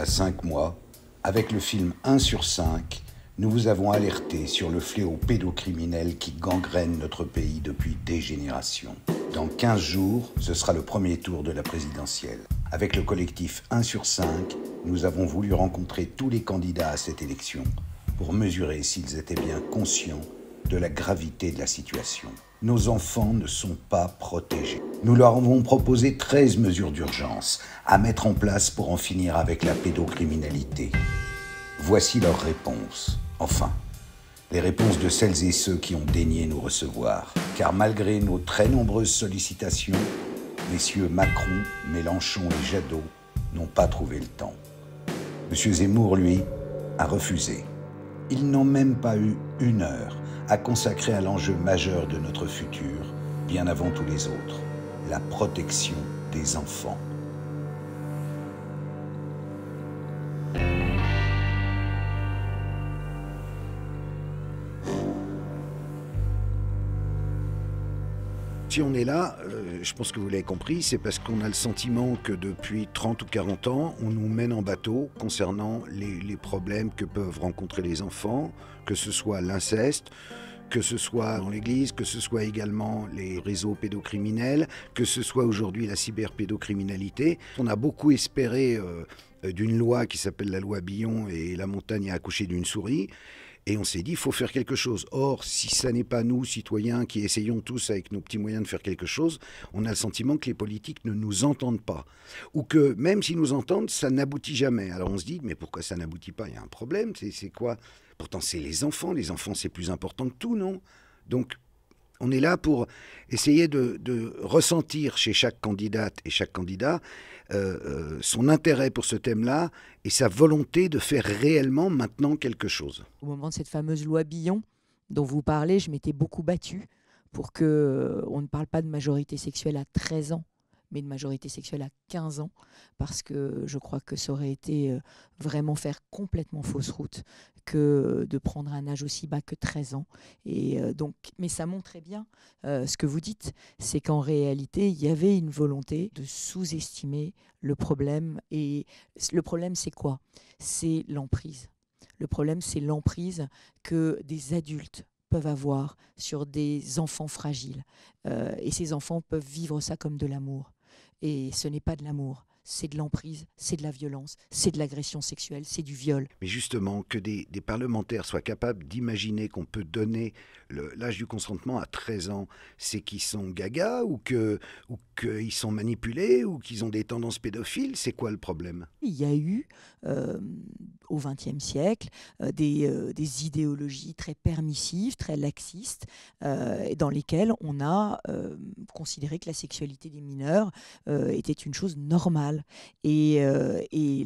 a cinq mois, avec le film 1 sur 5, nous vous avons alerté sur le fléau pédocriminel qui gangrène notre pays depuis des générations. Dans 15 jours, ce sera le premier tour de la présidentielle. Avec le collectif 1 sur 5, nous avons voulu rencontrer tous les candidats à cette élection pour mesurer s'ils étaient bien conscients de la gravité de la situation. Nos enfants ne sont pas protégés. Nous leur avons proposé 13 mesures d'urgence à mettre en place pour en finir avec la pédocriminalité. Voici leurs réponses. Enfin, les réponses de celles et ceux qui ont daigné nous recevoir. Car malgré nos très nombreuses sollicitations, messieurs Macron, Mélenchon et Jadot n'ont pas trouvé le temps. Monsieur Zemmour, lui, a refusé. Ils n'ont même pas eu une heure à consacrer à l'enjeu majeur de notre futur, bien avant tous les autres, la protection des enfants. Si on est là, euh, je pense que vous l'avez compris, c'est parce qu'on a le sentiment que depuis 30 ou 40 ans, on nous mène en bateau concernant les, les problèmes que peuvent rencontrer les enfants, que ce soit l'inceste, que ce soit dans l'Église, que ce soit également les réseaux pédocriminels, que ce soit aujourd'hui la cyberpédocriminalité. On a beaucoup espéré euh, d'une loi qui s'appelle la loi Billon et la montagne a accouché d'une souris. Et on s'est dit, il faut faire quelque chose. Or, si ça n'est pas nous, citoyens, qui essayons tous avec nos petits moyens de faire quelque chose, on a le sentiment que les politiques ne nous entendent pas. Ou que même s'ils nous entendent, ça n'aboutit jamais. Alors on se dit, mais pourquoi ça n'aboutit pas? Il y a un problème, c'est quoi? Pourtant, c'est les enfants. Les enfants, c'est plus important que tout, non? Donc, on est là pour essayer de, ressentir chez chaque candidate et chaque candidat euh, euh, son intérêt pour ce thème-là et sa volonté de faire réellement maintenant quelque chose. Au moment de cette fameuse loi Billon dont vous parlez, je m'étais beaucoup battue pour que euh, on ne parle pas de majorité sexuelle à 13 ans mais de majorité sexuelle à 15 ans, parce que je crois que ça aurait été vraiment faire complètement fausse route que de prendre un âge aussi bas que 13 ans. Et donc, mais ça montrait bien ce que vous dites, c'est qu'en réalité, il y avait une volonté de sous-estimer le problème. Et le problème, c'est quoi? C'est l'emprise. Le problème, c'est l'emprise que des adultes peuvent avoir sur des enfants fragiles. et ces enfants peuvent vivre ça comme de l'amour. Et ce n'est pas de l'amour, c'est de l'emprise, c'est de la violence, c'est de l'agression sexuelle, c'est du viol. Mais justement, que des, parlementaires soient capables d'imaginer qu'on peut donner l'âge du consentement à 13 ans, c'est qu'ils sont gaga ou qu'ils ou sont manipulés ou qu'ils ont des tendances pédophiles C'est quoi le problème? Il y a eu, euh, au XXe siècle, euh, des, euh, des, idéologies très permissives, très laxistes, dans lesquelles on a considéré que la sexualité des mineurs était une chose normale. Et,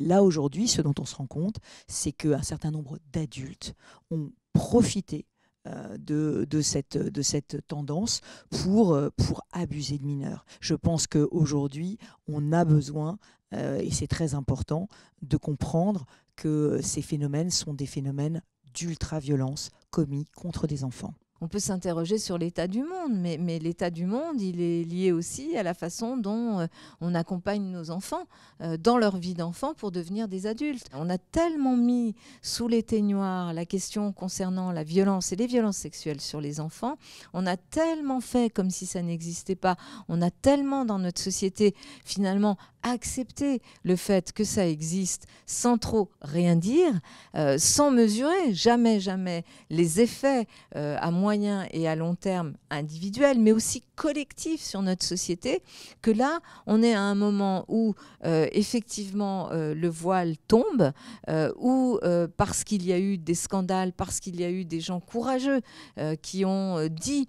là, aujourd'hui, ce dont on se rend compte, c'est qu'un certain nombre d'adultes ont profité euh, de, cette, tendance pour, euh, abuser de mineurs. Je pense qu'aujourd'hui, on a besoin, euh, et c'est très important, de comprendre que ces phénomènes sont des phénomènes d'ultra-violence commis contre des enfants. On peut s'interroger sur l'état du monde, mais, l'état du monde, il est lié aussi à la façon dont euh, on accompagne nos enfants euh, dans leur vie d'enfant pour devenir des adultes. On a tellement mis sous l'éteignoir la question concernant la violence et les violences sexuelles sur les enfants, on a tellement fait comme si ça n'existait pas, on a tellement dans notre société finalement accepter le fait que ça existe sans trop rien dire, euh, sans mesurer jamais, jamais les effets euh, à moyen et à long terme individuels, mais aussi collectifs sur notre société, que là, on est à un moment où euh, effectivement le voile tombe, ou parce qu'il y a eu des scandales, parce qu'il y a eu des gens courageux qui ont dit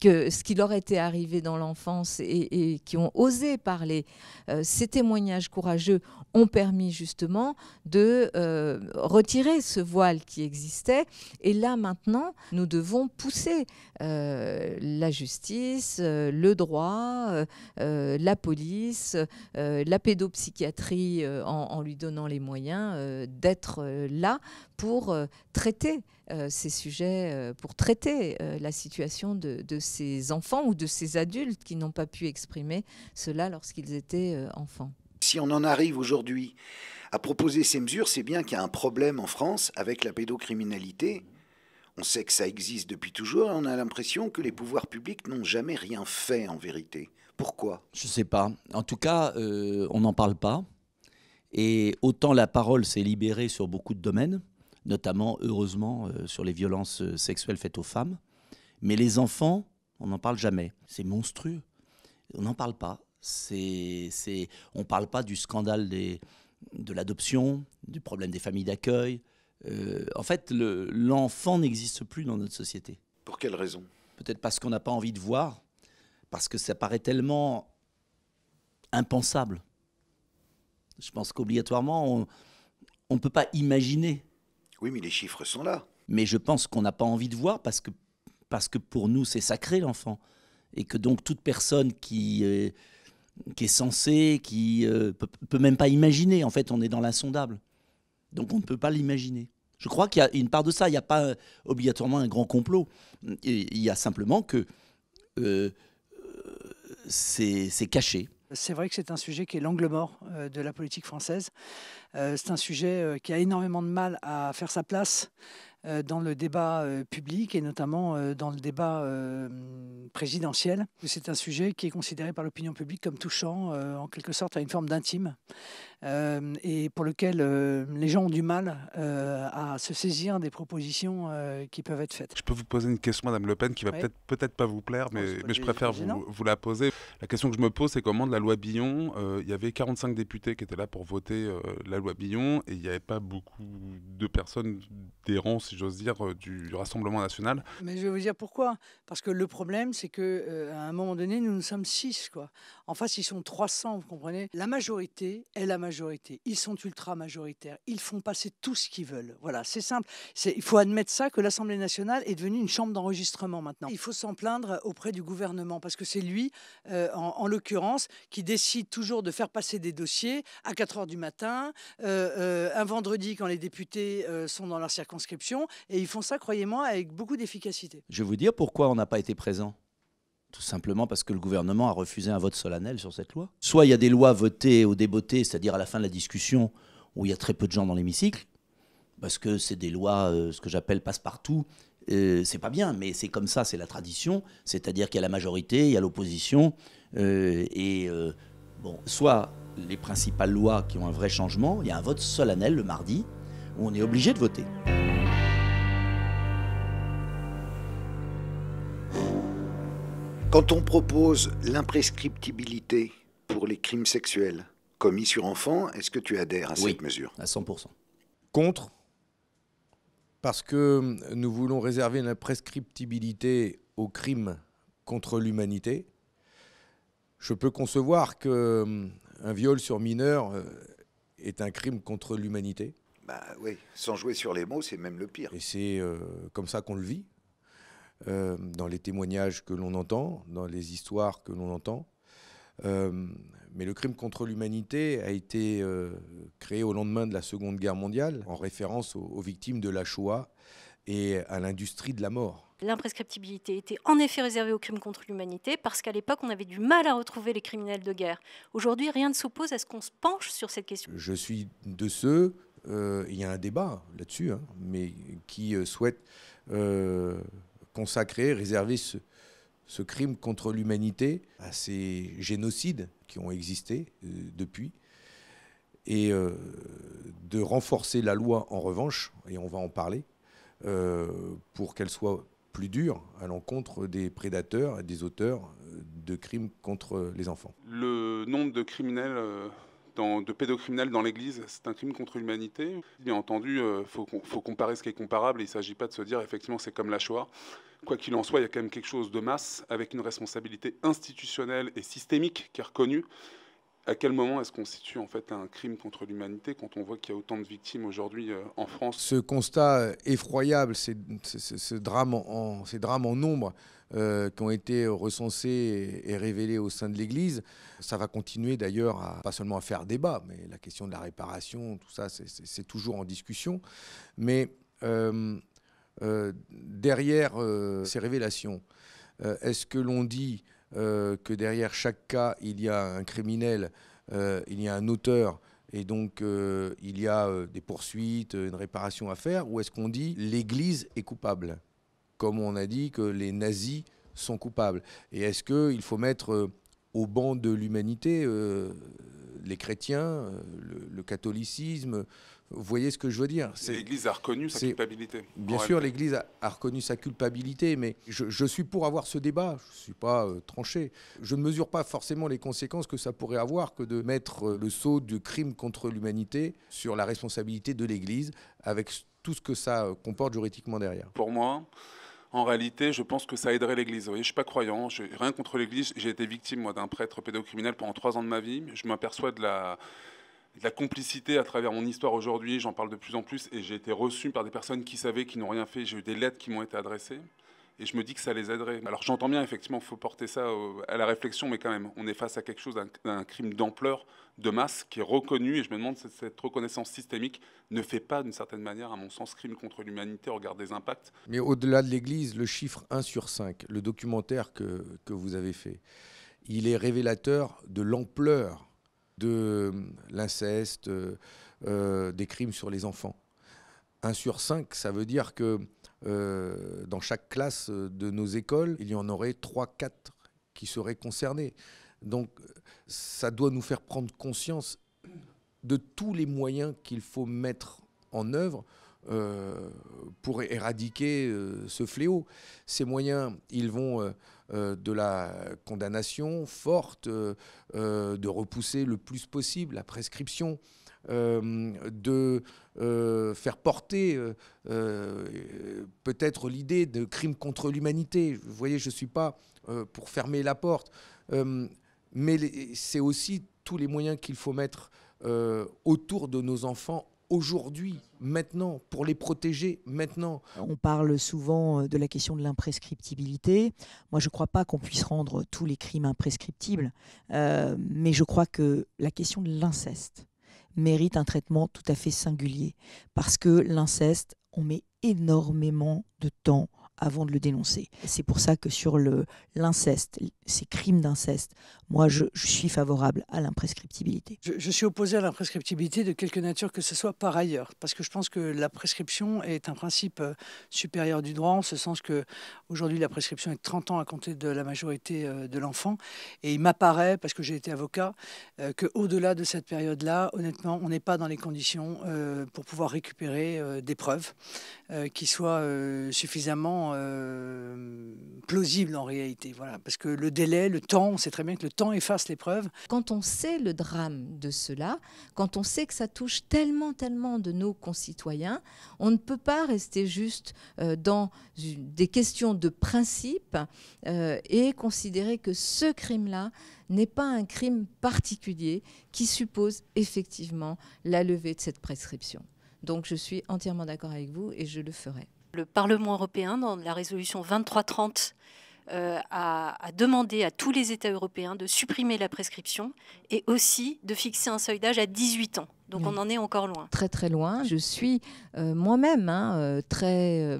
que ce qui leur était arrivé dans l'enfance et, qui ont osé parler, euh, ces témoignages courageux ont permis justement de euh, retirer ce voile qui existait. Et là maintenant, nous devons pousser euh, la justice, le droit, la police, la pédopsychiatrie en, lui donnant les moyens d'être là pour traiter ces sujets euh, pour traiter euh, la situation de, ces enfants ou de ces adultes qui n'ont pas pu exprimer cela lorsqu'ils étaient enfants. Si on en arrive aujourd'hui à proposer ces mesures, c'est bien qu'il y a un problème en France avec la pédocriminalité. On sait que ça existe depuis toujours et on a l'impression que les pouvoirs publics n'ont jamais rien fait en vérité. Pourquoi? Je ne sais pas. En tout cas, euh, on n'en parle pas. Et autant la parole s'est libérée sur beaucoup de domaines, notamment, heureusement, euh, sur les violences euh, sexuelles faites aux femmes. Mais les enfants, on n'en parle jamais. C'est monstrueux. On n'en parle pas. C'est, c'est, on ne parle pas du scandale des, de l'adoption, du problème des familles d'accueil. Euh, en fait, le, l'enfant n'existe plus dans notre société. Pour quelle raison? Peut-être parce qu'on n'a pas envie de voir, parce que ça paraît tellement impensable. Je pense qu'obligatoirement, on ne peut pas imaginer. Oui, mais les chiffres sont là. Mais je pense qu'on n'a pas envie de voir parce que, parce que pour nous, c'est sacré l'enfant. Et que donc toute personne qui, euh, qui est censée, qui euh, peut, même pas imaginer, en fait, on est dans l'insondable. Donc on ne peut pas l'imaginer. Je crois qu'il y a une part de ça. Il n'y a pas euh, obligatoirement un grand complot. Il y a simplement que c'est caché. C'est vrai que c'est un sujet qui est l'angle mort euh, de la politique française. Euh, c'est un sujet euh, qui a énormément de mal à faire sa place dans le débat public et notamment dans le débat présidentiel. C'est un sujet qui est considéré par l'opinion publique comme touchant en quelque sorte à une forme d'intime et pour lequel les gens ont du mal à se saisir des propositions qui peuvent être faites. Je peux vous poser une question, Madame Le Pen, qui va Oui. peut-être peut-être pas vous plaire, mais, je préfère vous, vous la poser. La question que je me pose, c'est comment de la loi Billon, euh, il y avait 45 députés qui étaient là pour voter euh, la loi Billon, et il n'y avait pas beaucoup de personnes d'errants, si j'ose dire, euh, du, Rassemblement national. Mais je vais vous dire pourquoi. Parce que le problème, c'est que euh, à un moment donné, nous, nous sommes six. En face, ils sont 300, vous comprenez? La majorité est la majorité. Ils sont ultra majoritaires. Ils font passer tout ce qu'ils veulent. Voilà, c'est simple. Il faut admettre ça, que l'Assemblée nationale est devenue une chambre d'enregistrement maintenant. Il faut s'en plaindre auprès du gouvernement, parce que c'est lui, euh, en, en l'occurrence, qui décide toujours de faire passer des dossiers à 4 heures du matin, euh, un vendredi quand les députés sont dans leur circonscription, et ils font ça, croyez-moi, avec beaucoup d'efficacité. Je vais vous dire pourquoi on n'a pas été présent. Tout simplement parce que le gouvernement a refusé un vote solennel sur cette loi. Soit il y a des lois votées au débeauté, c'est-à-dire à la fin de la discussion où il y a très peu de gens dans l'hémicycle, parce que c'est des lois, euh, ce que j'appelle passe-partout. Euh, c'est pas bien, mais c'est comme ça, c'est la tradition. C'est-à-dire qu'il y a la majorité, il y a l'opposition, euh, et bon, soit les principales lois qui ont un vrai changement, il y a un vote solennel le mardi où on est obligé de voter. Quand on propose l'imprescriptibilité pour les crimes sexuels commis sur enfants, est-ce que tu adhères à Oui. cette mesure? À 100%. Contre, parce que nous voulons réserver la prescriptibilité aux crimes contre l'humanité. Je peux concevoir que hum, un viol sur mineur euh, est un crime contre l'humanité, Bah oui, sans jouer sur les mots, c'est même le pire. et c'est euh, comme ça qu'on le vit, euh, dans les témoignages que l'on entend, dans les histoires que l'on entend. Euh, mais le crime contre l'humanité a été euh, créé au lendemain de la Seconde Guerre mondiale, en référence aux, aux victimes de la Shoah et à l'industrie de la mort. L'imprescriptibilité était en effet réservée aux crimes contre l'humanité parce qu'à l'époque, on avait du mal à retrouver les criminels de guerre. Aujourd'hui, rien ne s'oppose à ce qu'on se penche sur cette question. Je suis de ceux, euh, il y a un débat là-dessus, hein, mais qui souhaitent consacrer, réserver ce, crime contre l'humanité à ces génocides qui ont existé euh, depuis, et euh, de renforcer la loi en revanche, et on va en parler, euh, pour qu'elle soit plus dure à l'encontre des prédateurs des auteurs de crimes contre les enfants. Le nombre de criminels, de pédocriminels dans l'Église, c'est un crime contre l'humanité. Bien entendu, il faut, com- faut comparer ce qui est comparable. Il ne s'agit pas de se dire, effectivement, c'est comme la Shoah. Quoi qu'il en soit, il y a quand même quelque chose de masse, avec une responsabilité institutionnelle et systémique qui est reconnue. À quel moment est-ce qu'on situe en fait un crime contre l'humanité quand on voit qu'il y a autant de victimes aujourd'hui euh, en France? Ce constat effroyable, ces drames en nombre euh, qui ont été recensés et, révélés au sein de l'Église, ça va continuer d'ailleurs pas seulement à faire débat, mais la question de la réparation, tout ça, c'est- toujours en discussion. Mais euh, euh, derrière ces révélations, est-ce que l'on dit que derrière chaque cas, il y a un criminel, il y a un auteur et donc il y a des poursuites, une réparation à faire, ou est-ce qu'on dit l'Église est coupable, comme on a dit que les nazis sont coupables Et est-ce qu'il faut mettre au banc de l'humanité les chrétiens, le catholicisme? Vous voyez ce que je veux dire? L'Église a reconnu sa culpabilité. Bien sûr, l'Église a, reconnu sa culpabilité, mais je, suis pour avoir ce débat. Je ne suis pas euh, tranché. Je ne mesure pas forcément les conséquences que ça pourrait avoir que de mettre euh, le sceau du crime contre l'humanité sur la responsabilité de l'Église, avec tout ce que ça euh, comporte juridiquement derrière. Pour moi, en réalité, je pense que ça aiderait l'Église. Vous voyez, je suis pas croyant, rien contre l'Église. J'ai été victime moi d'un prêtre pédocriminel pendant trois ans de ma vie. Je m'aperçois de la de la complicité à travers mon histoire aujourd'hui, j'en parle de plus en plus, et j'ai été reçu par des personnes qui savaient, qui n'ont rien fait. J'ai eu des lettres qui m'ont été adressées, et je me dis que ça les aiderait. Alors j'entends bien, effectivement, il faut porter ça à la réflexion, mais quand même, on est face à quelque chose, d'un crime d'ampleur, de masse, qui est reconnu, et je me demande si cette reconnaissance systémique ne fait pas, d'une certaine manière, à mon sens, crime contre l'humanité au regard des impacts. Mais au-delà de l'Église, le chiffre 1 sur 5, le documentaire que, que vous avez fait, il est révélateur de l'ampleur de l'inceste, euh, des crimes sur les enfants. 1 sur 5, ça veut dire que euh, dans chaque classe de nos écoles, il y en aurait 3-4 qui seraient concernés. Donc ça doit nous faire prendre conscience de tous les moyens qu'il faut mettre en œuvre euh, pour éradiquer ce fléau. Ces moyens, ils vont euh, de la condamnation forte, euh, euh, de repousser le plus possible la prescription, de faire porter peut-être l'idée de crime contre l'humanité. Vous voyez, je ne suis pas pour fermer la porte, mais c'est aussi tous les moyens qu'il faut mettre autour de nos enfants aujourd'hui, maintenant, pour les protéger maintenant. On parle souvent euh, de la question de l'imprescriptibilité. Moi, je ne crois pas qu'on puisse rendre tous les crimes imprescriptibles, euh, mais je crois que la question de l'inceste mérite un traitement tout à fait singulier, parce que l'inceste, on met énormément de temps avant de le dénoncer. C'est pour ça que sur l'inceste, ces crimes d'inceste, moi je, suis favorable à l'imprescriptibilité. Je, suis opposé à l'imprescriptibilité de quelque nature que ce soit par ailleurs, parce que je pense que la prescription est un principe euh, supérieur du droit, en ce sens que aujourd'hui la prescription est 30 ans à compter de la majorité euh, de l'enfant, et il m'apparaît, parce que j'ai été avocat, euh, qu'au-delà de cette période-là, honnêtement, on n'est pas dans les conditions pour pouvoir récupérer des preuves qui soient suffisamment plausibles en réalité. Voilà, parce que le délai, le temps, on sait très bien que le temps efface l'épreuve. Quand on sait le drame de cela, quand on sait que ça touche tellement, tellement de nos concitoyens, on ne peut pas rester juste euh, dans des questions de principe euh, et considérer que ce crime-là n'est pas un crime particulier qui suppose effectivement la levée de cette prescription. Donc je suis entièrement d'accord avec vous et je le ferai. Le Parlement européen, dans la résolution 2330, euh, a, demandé à tous les États européens de supprimer la prescription et aussi de fixer un seuil d'âge à 18 ans. Donc on en est encore loin. Très très loin. Je suis euh, moi-même hein, euh, très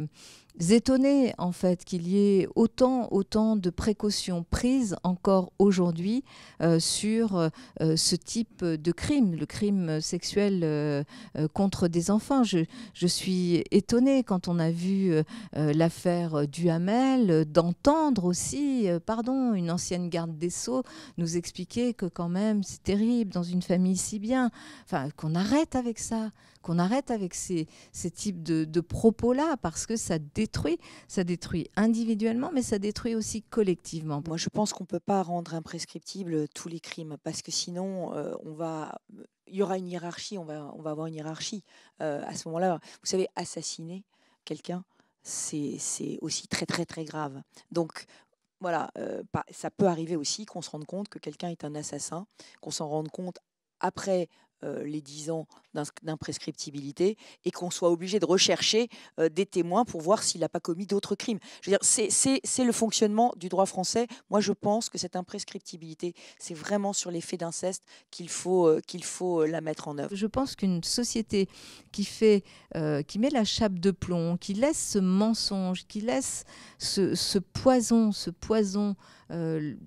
étonnés en fait qu'il y ait autant, autant de précautions prises encore aujourd'hui euh, sur euh, ce type de crime, le crime sexuel euh, contre des enfants. Je, suis étonnée quand on a vu l'affaire Duhamel d'entendre aussi, pardon, une ancienne garde des Sceaux nous expliquer que quand même c'est terrible dans une famille si bien. Qu'on arrête avec ça qu'on arrête avec ces, types de, propos-là, parce que ça détruit, ça détruit individuellement, mais ça détruit aussi collectivement. Moi, je pense qu'on ne peut pas rendre imprescriptible tous les crimes, parce que sinon, euh, on va, il y aura une hiérarchie, on va, avoir une hiérarchie. Euh, à ce moment-là, vous savez, assassiner quelqu'un, c'est aussi très, très, très grave. Donc, voilà, euh, ça peut arriver aussi qu'on se rende compte que quelqu'un est un assassin, qu'on s'en rende compte après euh, les 10 ans d'imprescriptibilité et qu'on soit obligé de rechercher euh, des témoins pour voir s'il n'a pas commis d'autres crimes. C'est le fonctionnement du droit français. Moi, je pense que cette imprescriptibilité, c'est vraiment sur les faits d'inceste qu'il faut, euh, qu'il faut la mettre en œuvre. Je pense qu'une société qui, fait, qui met la chape de plomb, qui laisse ce mensonge, qui laisse ce, ce poison, ce poison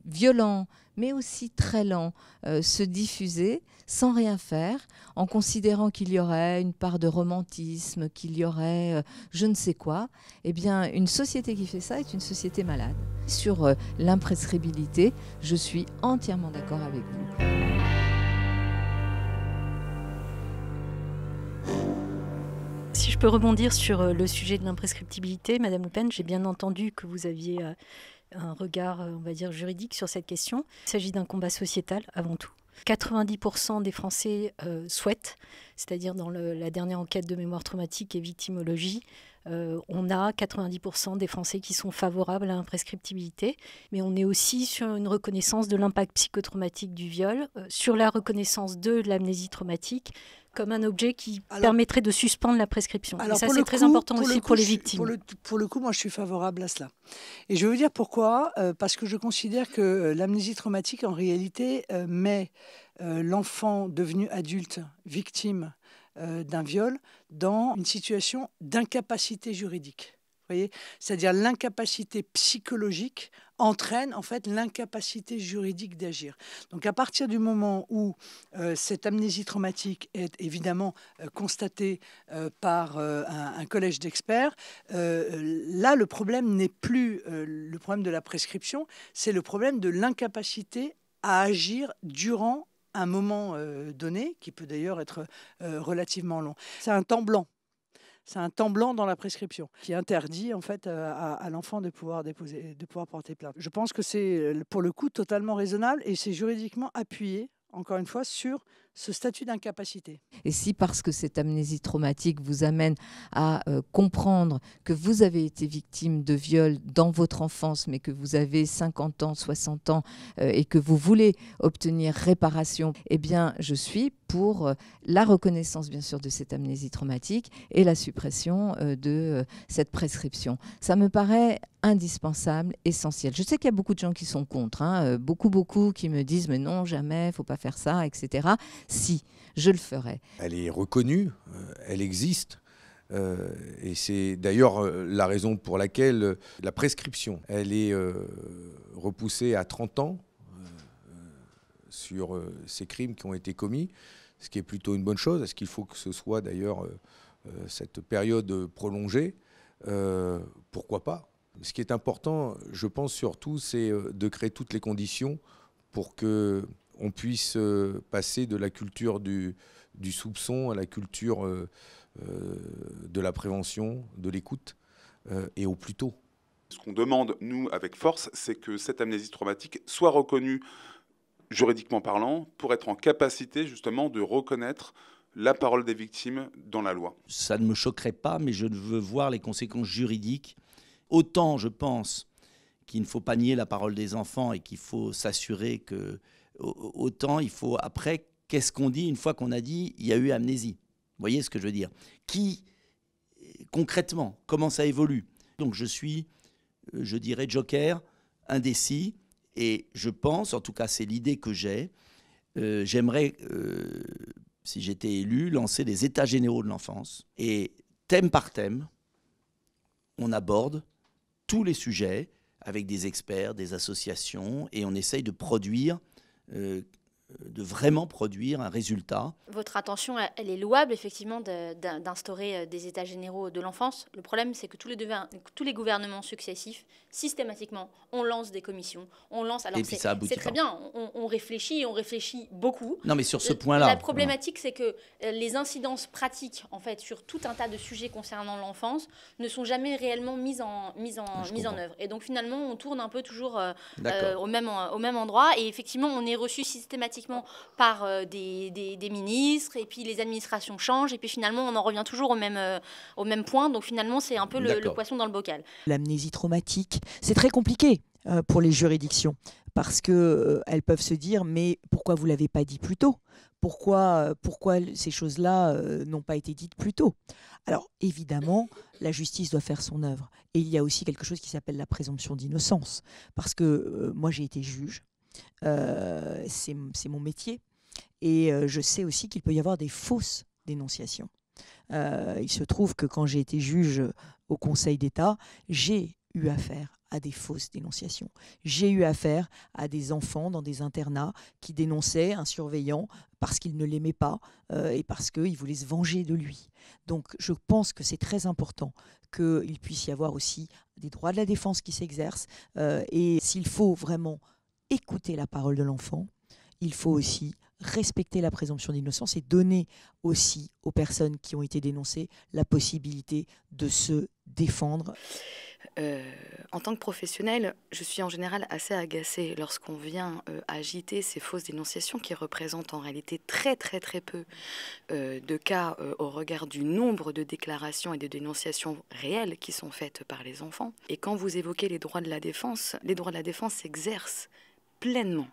violent, mais aussi très lent, se diffuser sans rien faire, en considérant qu'il y aurait une part de romantisme, qu'il y aurait euh, je ne sais quoi, eh bien, une société qui fait ça est une société malade. Sur euh, l'imprescriptibilité, je suis entièrement d'accord avec vous. Si je peux rebondir sur le sujet de l'imprescriptibilité, Madame Le Pen, j'ai bien entendu que vous aviez un regard, on va dire, juridique sur cette question. Il s'agit d'un combat sociétal avant tout. 90% des Français euh, souhaitent, c'est-à-dire dans la dernière enquête de mémoire traumatique et victimologie, euh, on a 90% des Français qui sont favorables à l'imprescriptibilité, mais on est aussi sur une reconnaissance de l'impact psychotraumatique du viol, euh, sur la reconnaissance de l'amnésie traumatique comme un objet qui permettrait de suspendre la prescription. Alors et ça, c'est très important aussi pour les victimes. Pour le, pour le, coup, moi, je suis favorable à cela. Et je vais vous dire pourquoi. Euh, parce que je considère que euh, l'amnésie traumatique, en réalité, euh, met l'enfant devenu adulte, victime d'un viol, dans une situation d'incapacité juridique. C'est-à-dire l'incapacité psychologique entraîne en fait l'incapacité juridique d'agir. Donc à partir du moment où euh, cette amnésie traumatique est évidemment euh, constatée euh, par un, collège d'experts, là le problème n'est plus le problème de la prescription, c'est le problème de l'incapacité à agir durant un moment donné, qui peut d'ailleurs être relativement long. C'est un temps blanc c'est un temps blanc dans la prescription qui interdit en fait euh, à, l'enfant de pouvoir déposer, de pouvoir porter plainte. Je pense que c'est euh, pour le coup totalement raisonnable et c'est juridiquement appuyé, encore une fois, sur ce statut d'incapacité. Et si parce que cette amnésie traumatique vous amène à euh, comprendre que vous avez été victime de viol dans votre enfance, mais que vous avez 50 ans, 60 ans euh, et que vous voulez obtenir réparation, eh bien, je suis pour euh, la reconnaissance, bien sûr, de cette amnésie traumatique et la suppression de cette prescription. Ça me paraît indispensable, essentiel. Je sais qu'il y a beaucoup de gens qui sont contre, hein, beaucoup, beaucoup qui me disent mais non, jamais, faut pas faire ça, etc si, je le ferai. Elle est reconnue, euh, elle existe. Euh, et c'est d'ailleurs euh, la raison pour laquelle la prescription, elle est repoussée à 30 ans sur ces crimes qui ont été commis, ce qui est plutôt une bonne chose. Est-ce qu'il faut que ce soit d'ailleurs cette période prolongée Pourquoi pas Ce qui est important, je pense surtout, c'est de créer toutes les conditions pour que on puisse euh, passer de la culture du, soupçon à la culture euh, euh, de la prévention, de l'écoute, et au plus tôt. Ce qu'on demande, nous, avec force, c'est que cette amnésie traumatique soit reconnue juridiquement parlant pour être en capacité justement de reconnaître la parole des victimes dans la loi. Ça ne me choquerait pas, mais je veux voir les conséquences juridiques. Autant je pense qu'il ne faut pas nier la parole des enfants et qu'il faut s'assurer que autant il faut après, qu'est-ce qu'on dit une fois qu'on a dit il y a eu amnésie. Vous voyez ce que je veux dire? Qui, concrètement, comment ça évolue? Donc je suis, je dirais, joker, indécis, et je pense, en tout cas c'est l'idée que j'ai, euh, j'aimerais, euh, si j'étais élu, lancer des états généraux de l'enfance, et thème par thème, on aborde tous les sujets avec des experts, des associations, et on essaye de produire euh, de vraiment produire un résultat. Votre attention, elle est louable, effectivement, d'instaurer euh, des états généraux de l'enfance. Le problème, c'est que tous les, tous les gouvernements successifs, systématiquement, on lance des commissions, on lance... Alors c'est très bien, on, réfléchit, on réfléchit beaucoup. Non, mais sur ce point-là... La problématique, c'est que euh, les incidences pratiques, en fait, sur tout un tas de sujets concernant l'enfance, ne sont jamais réellement mises en, mises en, mises en œuvre. Et donc, finalement, on tourne un peu toujours au, même, au même endroit. Et effectivement, on est reçu systématiquement par euh, des, des, ministres, et puis les administrations changent, et puis finalement on en revient toujours au même, euh, au même point. Donc finalement c'est un peu le, poisson dans le bocal. L'amnésie traumatique, c'est très compliqué euh, pour les juridictions parce que elles peuvent se dire mais pourquoi vous l'avez pas dit plus tôt? Pourquoi, pourquoi ces choses-là n'ont pas été dites plus tôt? Alors évidemment, la justice doit faire son œuvre. Et il y a aussi quelque chose qui s'appelle la présomption d'innocence. Parce que moi j'ai été juge, euh, c'est mon métier. Et euh, je sais aussi qu'il peut y avoir des fausses dénonciations. Euh, il se trouve que quand j'ai été juge au Conseil d'État, j'ai eu affaire à des fausses dénonciations. J'ai eu affaire à des enfants dans des internats qui dénonçaient un surveillant parce qu'il ne l'aimait pas euh, et parce qu'il voulait se venger de lui. Donc je pense que c'est très important qu'il puisse y avoir aussi des droits de la défense qui s'exercent. Euh, et s'il faut vraiment écouter la parole de l'enfant, il faut aussi respecter la présomption d'innocence et donner aussi aux personnes qui ont été dénoncées la possibilité de se défendre. Euh, en tant que professionnel, je suis en général assez agacée lorsqu'on vient euh, agiter ces fausses dénonciations qui représentent en réalité très très très peu euh, de cas au regard du nombre de déclarations et de dénonciations réelles qui sont faites par les enfants. Et quand vous évoquez les droits de la défense, les droits de la défense s'exercent pleinement.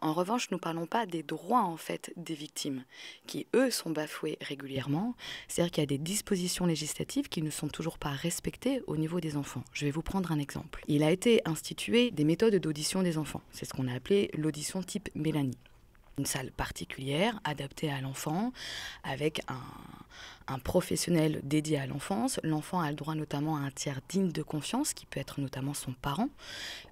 En revanche, nous ne parlons pas des droits en fait des victimes, qui eux sont bafoués régulièrement. C'est-à-dire qu'il y a des dispositions législatives qui ne sont toujours pas respectées au niveau des enfants. Je vais vous prendre un exemple. Il a été institué des méthodes d'audition des enfants. C'est ce qu'on a appelé l'audition type Mélanie une salle particulière adaptée à l'enfant avec un, un professionnel dédié à l'enfance. L'enfant a le droit notamment à un tiers digne de confiance, qui peut être notamment son parent.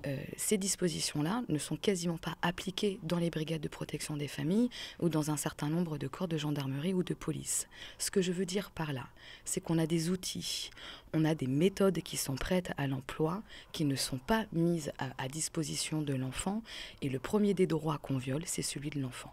Euh, ces dispositions-là ne sont quasiment pas appliquées dans les brigades de protection des familles ou dans un certain nombre de corps de gendarmerie ou de police. Ce que je veux dire par là, c'est qu'on a des outils, on a des méthodes qui sont prêtes à l'emploi, qui ne sont pas mises à disposition de l'enfant. Et le premier des droits qu'on viole, c'est celui de l'enfant.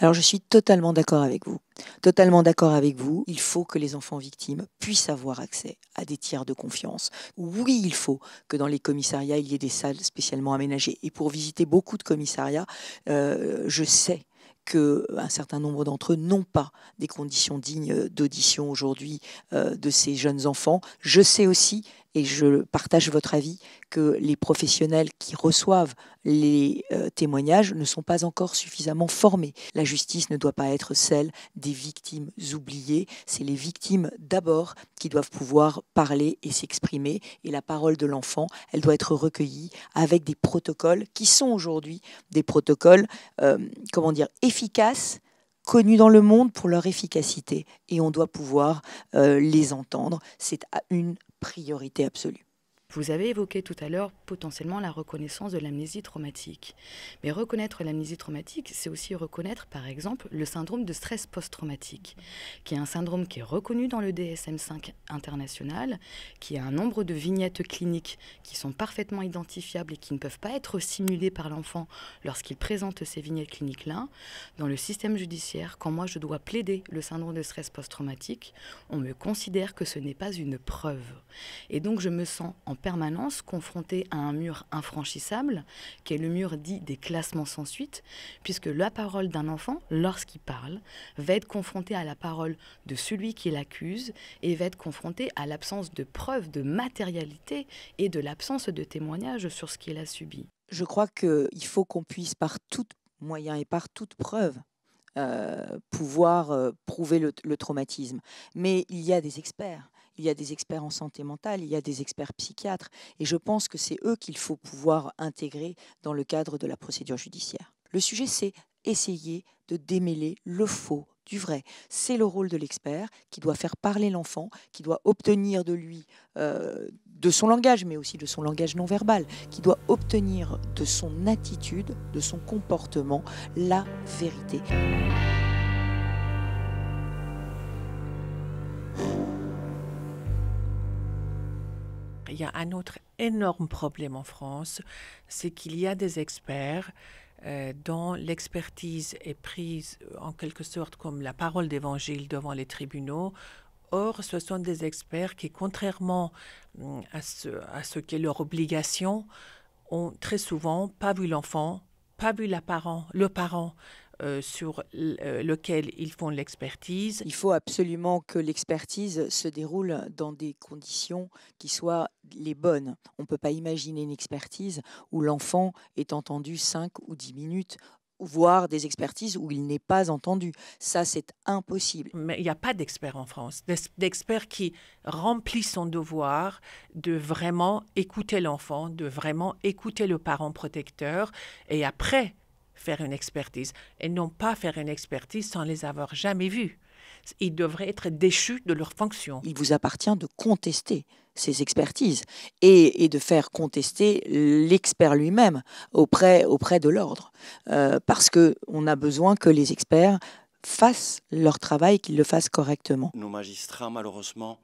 Alors je suis totalement d'accord avec vous. Totalement d'accord avec vous. Il faut que les enfants victimes puissent avoir accès à des tiers de confiance. Oui, il faut que dans les commissariats, il y ait des salles spécialement aménagées. Et pour visiter beaucoup de commissariats, euh, je sais qu'un certain nombre d'entre eux n'ont pas des conditions dignes d'audition aujourd'hui euh, de ces jeunes enfants. Je sais aussi et je partage votre avis que les professionnels qui reçoivent les euh, témoignages ne sont pas encore suffisamment formés. La justice ne doit pas être celle des victimes oubliées, c'est les victimes d'abord qui doivent pouvoir parler et s'exprimer et la parole de l'enfant, elle doit être recueillie avec des protocoles qui sont aujourd'hui des protocoles euh, comment dire efficaces connus dans le monde pour leur efficacité et on doit pouvoir euh, les entendre. C'est une priorité absolue. Vous avez évoqué tout à l'heure potentiellement la reconnaissance de l'amnésie traumatique. Mais reconnaître l'amnésie traumatique, c'est aussi reconnaître par exemple le syndrome de stress post-traumatique, qui est un syndrome qui est reconnu dans le DSM5 international, qui a un nombre de vignettes cliniques qui sont parfaitement identifiables et qui ne peuvent pas être simulées par l'enfant lorsqu'il présente ces vignettes cliniques-là. Dans le système judiciaire, quand moi je dois plaider le syndrome de stress post-traumatique, on me considère que ce n'est pas une preuve. Et donc je me sens en permanence confronté à un mur infranchissable, qui est le mur dit des classements sans suite, puisque la parole d'un enfant, lorsqu'il parle, va être confrontée à la parole de celui qui l'accuse et va être confrontée à l'absence de preuves, de matérialité et de l'absence de témoignage sur ce qu'il a subi. Je crois qu'il faut qu'on puisse par tout moyen et par toute preuve euh, pouvoir euh, prouver le, traumatisme. Mais il y a des experts il y a des experts en santé mentale, il y a des experts psychiatres, et je pense que c'est eux qu'il faut pouvoir intégrer dans le cadre de la procédure judiciaire. Le sujet, c'est essayer de démêler le faux du vrai. C'est le rôle de l'expert qui doit faire parler l'enfant, qui doit obtenir de lui, euh, de son langage, mais aussi de son langage non verbal, qui doit obtenir de son attitude, de son comportement, la vérité. Il y a un autre énorme problème en France, c'est qu'il y a des experts euh, dont l'expertise est prise euh, en quelque sorte comme la parole d'évangile devant les tribunaux. Or, ce sont des experts qui, contrairement hum, à ce, à ce qu'est leur obligation, ont très souvent pas vu l'enfant, pas vu la parent, le parent euh, sur euh, lequel ils font l'expertise. Il faut absolument que l'expertise se déroule dans des conditions qui soient les bonnes. On ne peut pas imaginer une expertise où l'enfant est entendu 5 ou 10 minutes voire des expertises où il n'est pas entendu. Ça, c'est impossible. Mais il n'y a pas d'experts en France, d'experts qui remplissent son devoir de vraiment écouter l'enfant, de vraiment écouter le parent protecteur, et après faire une expertise et non pas faire une expertise sans les avoir jamais vus. Ils devraient être déchus de leur fonction. Il vous appartient de contester ces expertises et, de faire contester l'expert lui-même auprès, auprès de l'ordre. Euh, parce qu'on a besoin que les experts fassent leur travail, qu'ils le fassent correctement. Nos magistrats, malheureusement,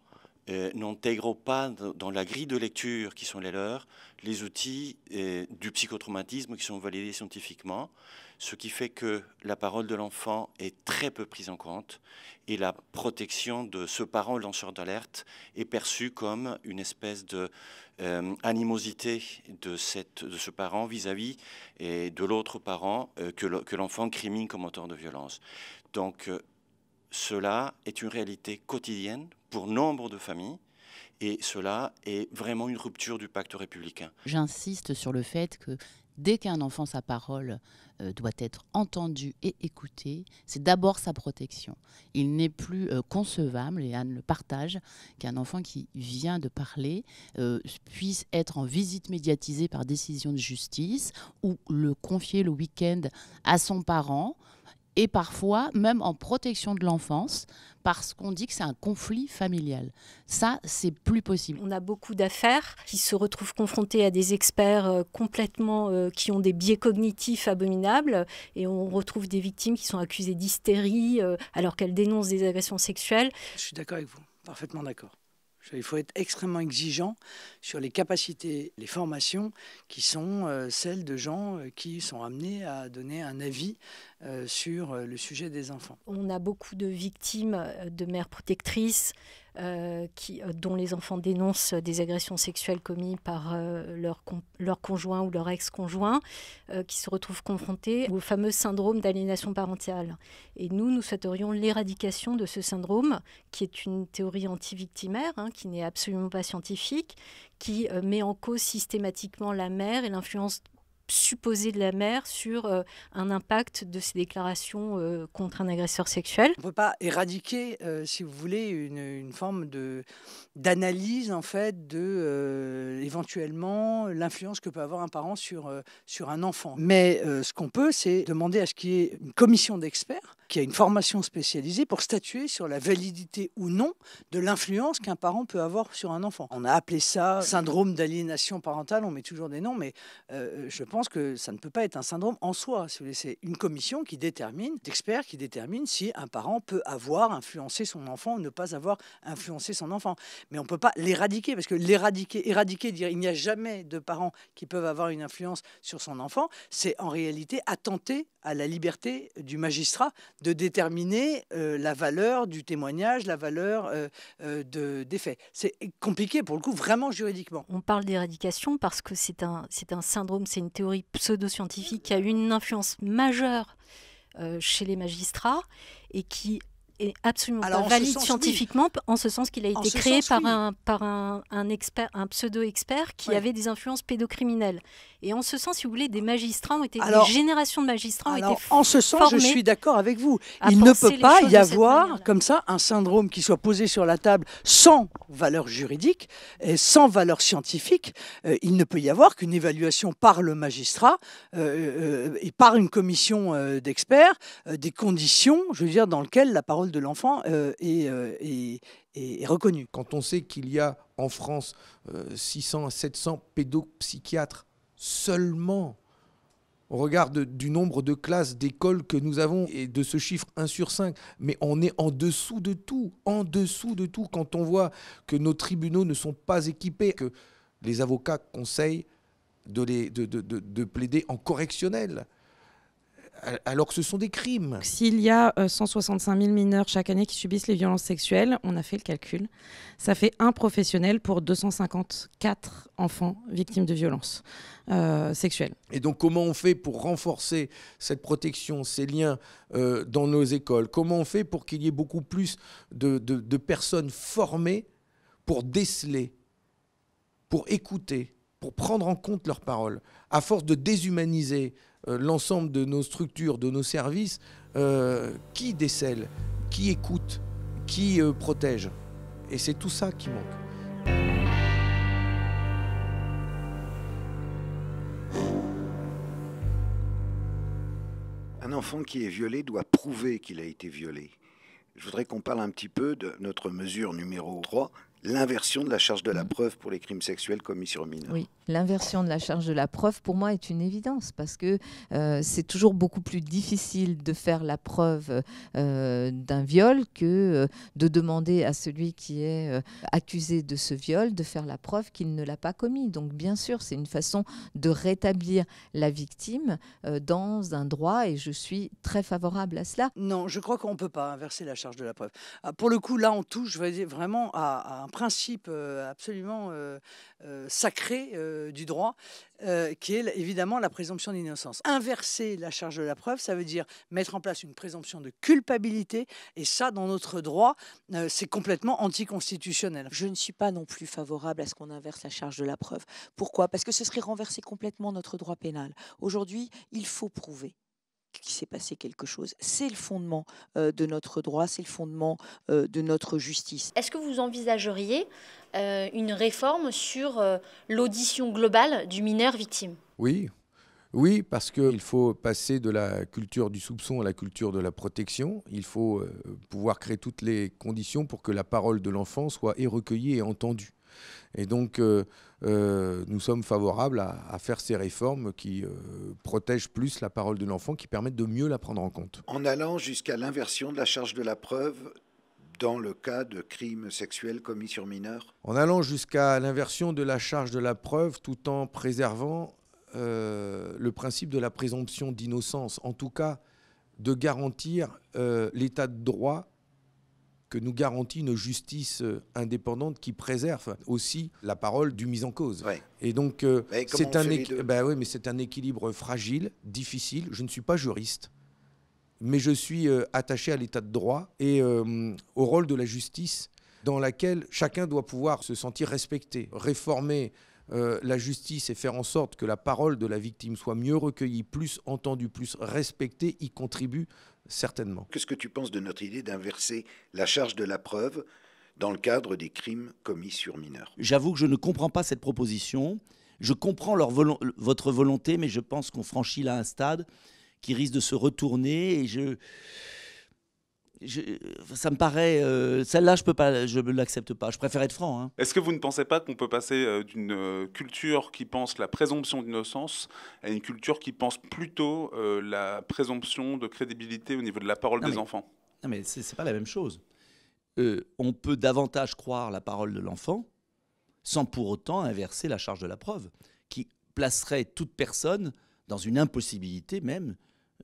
euh, n'intègrent pas dans la grille de lecture qui sont les leurs les outils euh, du psychotraumatisme qui sont validés scientifiquement, ce qui fait que la parole de l'enfant est très peu prise en compte et la protection de ce parent lanceur d'alerte est perçue comme une espèce de euh, animosité de, cette, de ce parent vis-à-vis et de l'autre parent que l'enfant crimine comme auteur de violence. Donc cela est une réalité quotidienne pour nombre de familles. Et cela est vraiment une rupture du pacte républicain. J'insiste sur le fait que dès qu'un enfant, sa parole euh, doit être entendue et écoutée, c'est d'abord sa protection. Il n'est plus euh, concevable, et Anne le partage, qu'un enfant qui vient de parler euh, puisse être en visite médiatisée par décision de justice ou le confier le week-end à son parent et parfois même en protection de l'enfance parce qu'on dit que c'est un conflit familial. Ça, c'est plus possible. On a beaucoup d'affaires qui se retrouvent confrontées à des experts euh, complètement euh, qui ont des biais cognitifs abominables et on retrouve des victimes qui sont accusées d'hystérie euh, alors qu'elles dénoncent des agressions sexuelles. Je suis d'accord avec vous, parfaitement d'accord. Il faut être extrêmement exigeant sur les capacités, les formations qui sont euh, celles de gens euh, qui sont amenés à donner un avis euh, sur le sujet des enfants. On a beaucoup de victimes de mères protectrices, qui, euh, dont les enfants dénoncent des agressions sexuelles commises par euh, leur, leur conjoint ou leur ex-conjoint, qui se retrouvent confrontés au fameux syndrome d'aliénation parentale. Et nous, nous souhaiterions l'éradication de ce syndrome, qui est une théorie anti-victimaire, hein, qui n'est absolument pas scientifique, qui met en cause systématiquement la mère et l'influence supposé de la mère sur euh, un impact de ces déclarations euh, contre un agresseur sexuel. On ne peut pas éradiquer, euh, si vous voulez, une, forme d'analyse en fait de éventuellement l'influence que peut avoir un parent sur, sur un enfant. Mais ce qu'on peut, c'est demander à ce qu'il y ait une commission d'experts qui a une formation spécialisée pour statuer sur la validité ou non de l'influence qu'un parent peut avoir sur un enfant. On a appelé ça syndrome d'aliénation parentale, on met toujours des noms, mais je pense que ça ne peut pas être un syndrome en soi. C'est une commission qui détermine, d'experts qui détermine si un parent peut avoir influencé son enfant ou ne pas avoir influencé son enfant. Mais on ne peut pas l'éradiquer, parce que l'éradiquer, éradiquer, dire il n'y a jamais de parents qui peuvent avoir une influence sur son enfant, c'est en réalité attenter à la liberté du magistrat de déterminer euh, la valeur du témoignage, la valeur euh, euh, de, des faits. C'est compliqué pour le coup, vraiment juridiquement. On parle d'éradication parce que c'est un, un syndrome, c'est une théorie pseudo-scientifique qui a une influence majeure chez les magistrats et qui est absolument pas valide scientifiquement, en ce sens qu'il a été créé par, un, par un, un, expert, un pseudo-expert qui avait des influences pédocriminelles. Et en ce sens, si vous voulez, des magistrats ont été, des générations de magistrats ont été En ce sens, je suis d'accord avec vous. Il ne peut pas y avoir comme ça un syndrome qui soit posé sur la table sans valeur juridique et sans valeur scientifique. Euh, il ne peut y avoir qu'une évaluation par le magistrat euh, euh, et par une commission d'experts des conditions, je veux dire, dans lesquelles la parole de l'enfant est, est, est reconnue. Quand on sait qu'il y a en France 600 à 700 pédopsychiatres seulement au regard du nombre de classes d'écoles que nous avons et de ce chiffre 1 sur 5. Mais on est en dessous de tout, en dessous de tout quand on voit que nos tribunaux ne sont pas équipés, que les avocats conseillent de, les, de, de plaider en correctionnel alors que ce sont des crimes. S'il y a 165 euh, 000 mineurs chaque année qui subissent les violences sexuelles, on a fait le calcul, ça fait un professionnel pour 254 enfants victimes de violences euh, sexuelles. Et donc comment on fait pour renforcer cette protection, ces liens euh, dans nos écoles? Comment on fait pour qu'il y ait beaucoup plus de, de personnes formées pour déceler, pour écouter, pour prendre en compte leurs paroles, à force de déshumaniser l'ensemble de nos structures, de nos services, euh, qui décèle, qui écoute, qui euh, protège. Et c'est tout ça qui manque. Un enfant qui est violé doit prouver qu'il a été violé. Je voudrais qu'on parle un petit peu de notre mesure numéro 3, l'inversion de la charge de la preuve pour les crimes sexuels commis sur mineurs. Oui, l'inversion de la charge de la preuve, pour moi, est une évidence parce que euh, c'est toujours beaucoup plus difficile de faire la preuve euh, d'un viol que euh, de demander à celui qui est accusé de ce viol de faire la preuve qu'il ne l'a pas commis. Donc, bien sûr, c'est une façon de rétablir la victime dans un droit et je suis très favorable à cela. Non, je crois qu'on ne peut pas inverser la charge de la preuve. Ah, pour le coup, là, on touche vraiment à, à un principe euh, absolument euh, euh, sacré du droit, qui est évidemment la présomption d'innocence. Inverser la charge de la preuve, ça veut dire mettre en place une présomption de culpabilité, et ça, dans notre droit, c'est complètement anticonstitutionnel. Je ne suis pas non plus favorable à ce qu'on inverse la charge de la preuve. Pourquoi? Parce que ce serait renverser complètement notre droit pénal. Aujourd'hui, il faut prouver qu'il s'est passé quelque chose. C'est le fondement euh, de notre droit, c'est le fondement euh, de notre justice. Est-ce que vous envisageriez euh, une réforme sur l'audition globale du mineur victime? Oui. Oui, parce qu'il faut passer de la culture du soupçon à la culture de la protection. Il faut pouvoir créer toutes les conditions pour que la parole de l'enfant soit et recueillie et entendue. Et donc, euh, euh, nous sommes favorables à, faire ces réformes qui euh, protègent plus la parole de l'enfant, qui permettent de mieux la prendre en compte. En allant jusqu'à l'inversion de la charge de la preuve dans le cas de crimes sexuels commis sur mineurs? En allant jusqu'à l'inversion de la charge de la preuve tout en préservant le principe de la présomption d'innocence, en tout cas de garantir l'état de droit que nous garantit une justice euh, indépendante qui préserve aussi la parole du mis en cause. Et donc, euh, c'est un, mais c'est un équilibre fragile, difficile. Je ne suis pas juriste, mais je suis euh, attaché à l'état de droit et au rôle de la justice dans laquelle chacun doit pouvoir se sentir respecté. Réformer la justice et faire en sorte que la parole de la victime soit mieux recueillie, plus entendue, plus respectée, y contribue certainement. Qu'est-ce que tu penses de notre idée d'inverser la charge de la preuve dans le cadre des crimes commis sur mineurs? J'avoue que je ne comprends pas cette proposition. Je comprends leur votre volonté, mais je pense qu'on franchit là un stade qui risque de se retourner et je ça me paraît. Euh, celle-là, je peux pas, je ne l'accepte pas. Je préfère être franc. Hein. Est-ce que vous ne pensez pas qu'on peut passer euh, d'une euh, culture qui pense la présomption d'innocence à une culture qui pense plutôt la présomption de crédibilité au niveau de la parole des enfants? Non, mais c'est n'est pas la même chose. on peut davantage croire la parole de l'enfant sans pour autant inverser la charge de la preuve, qui placerait toute personne dans une impossibilité même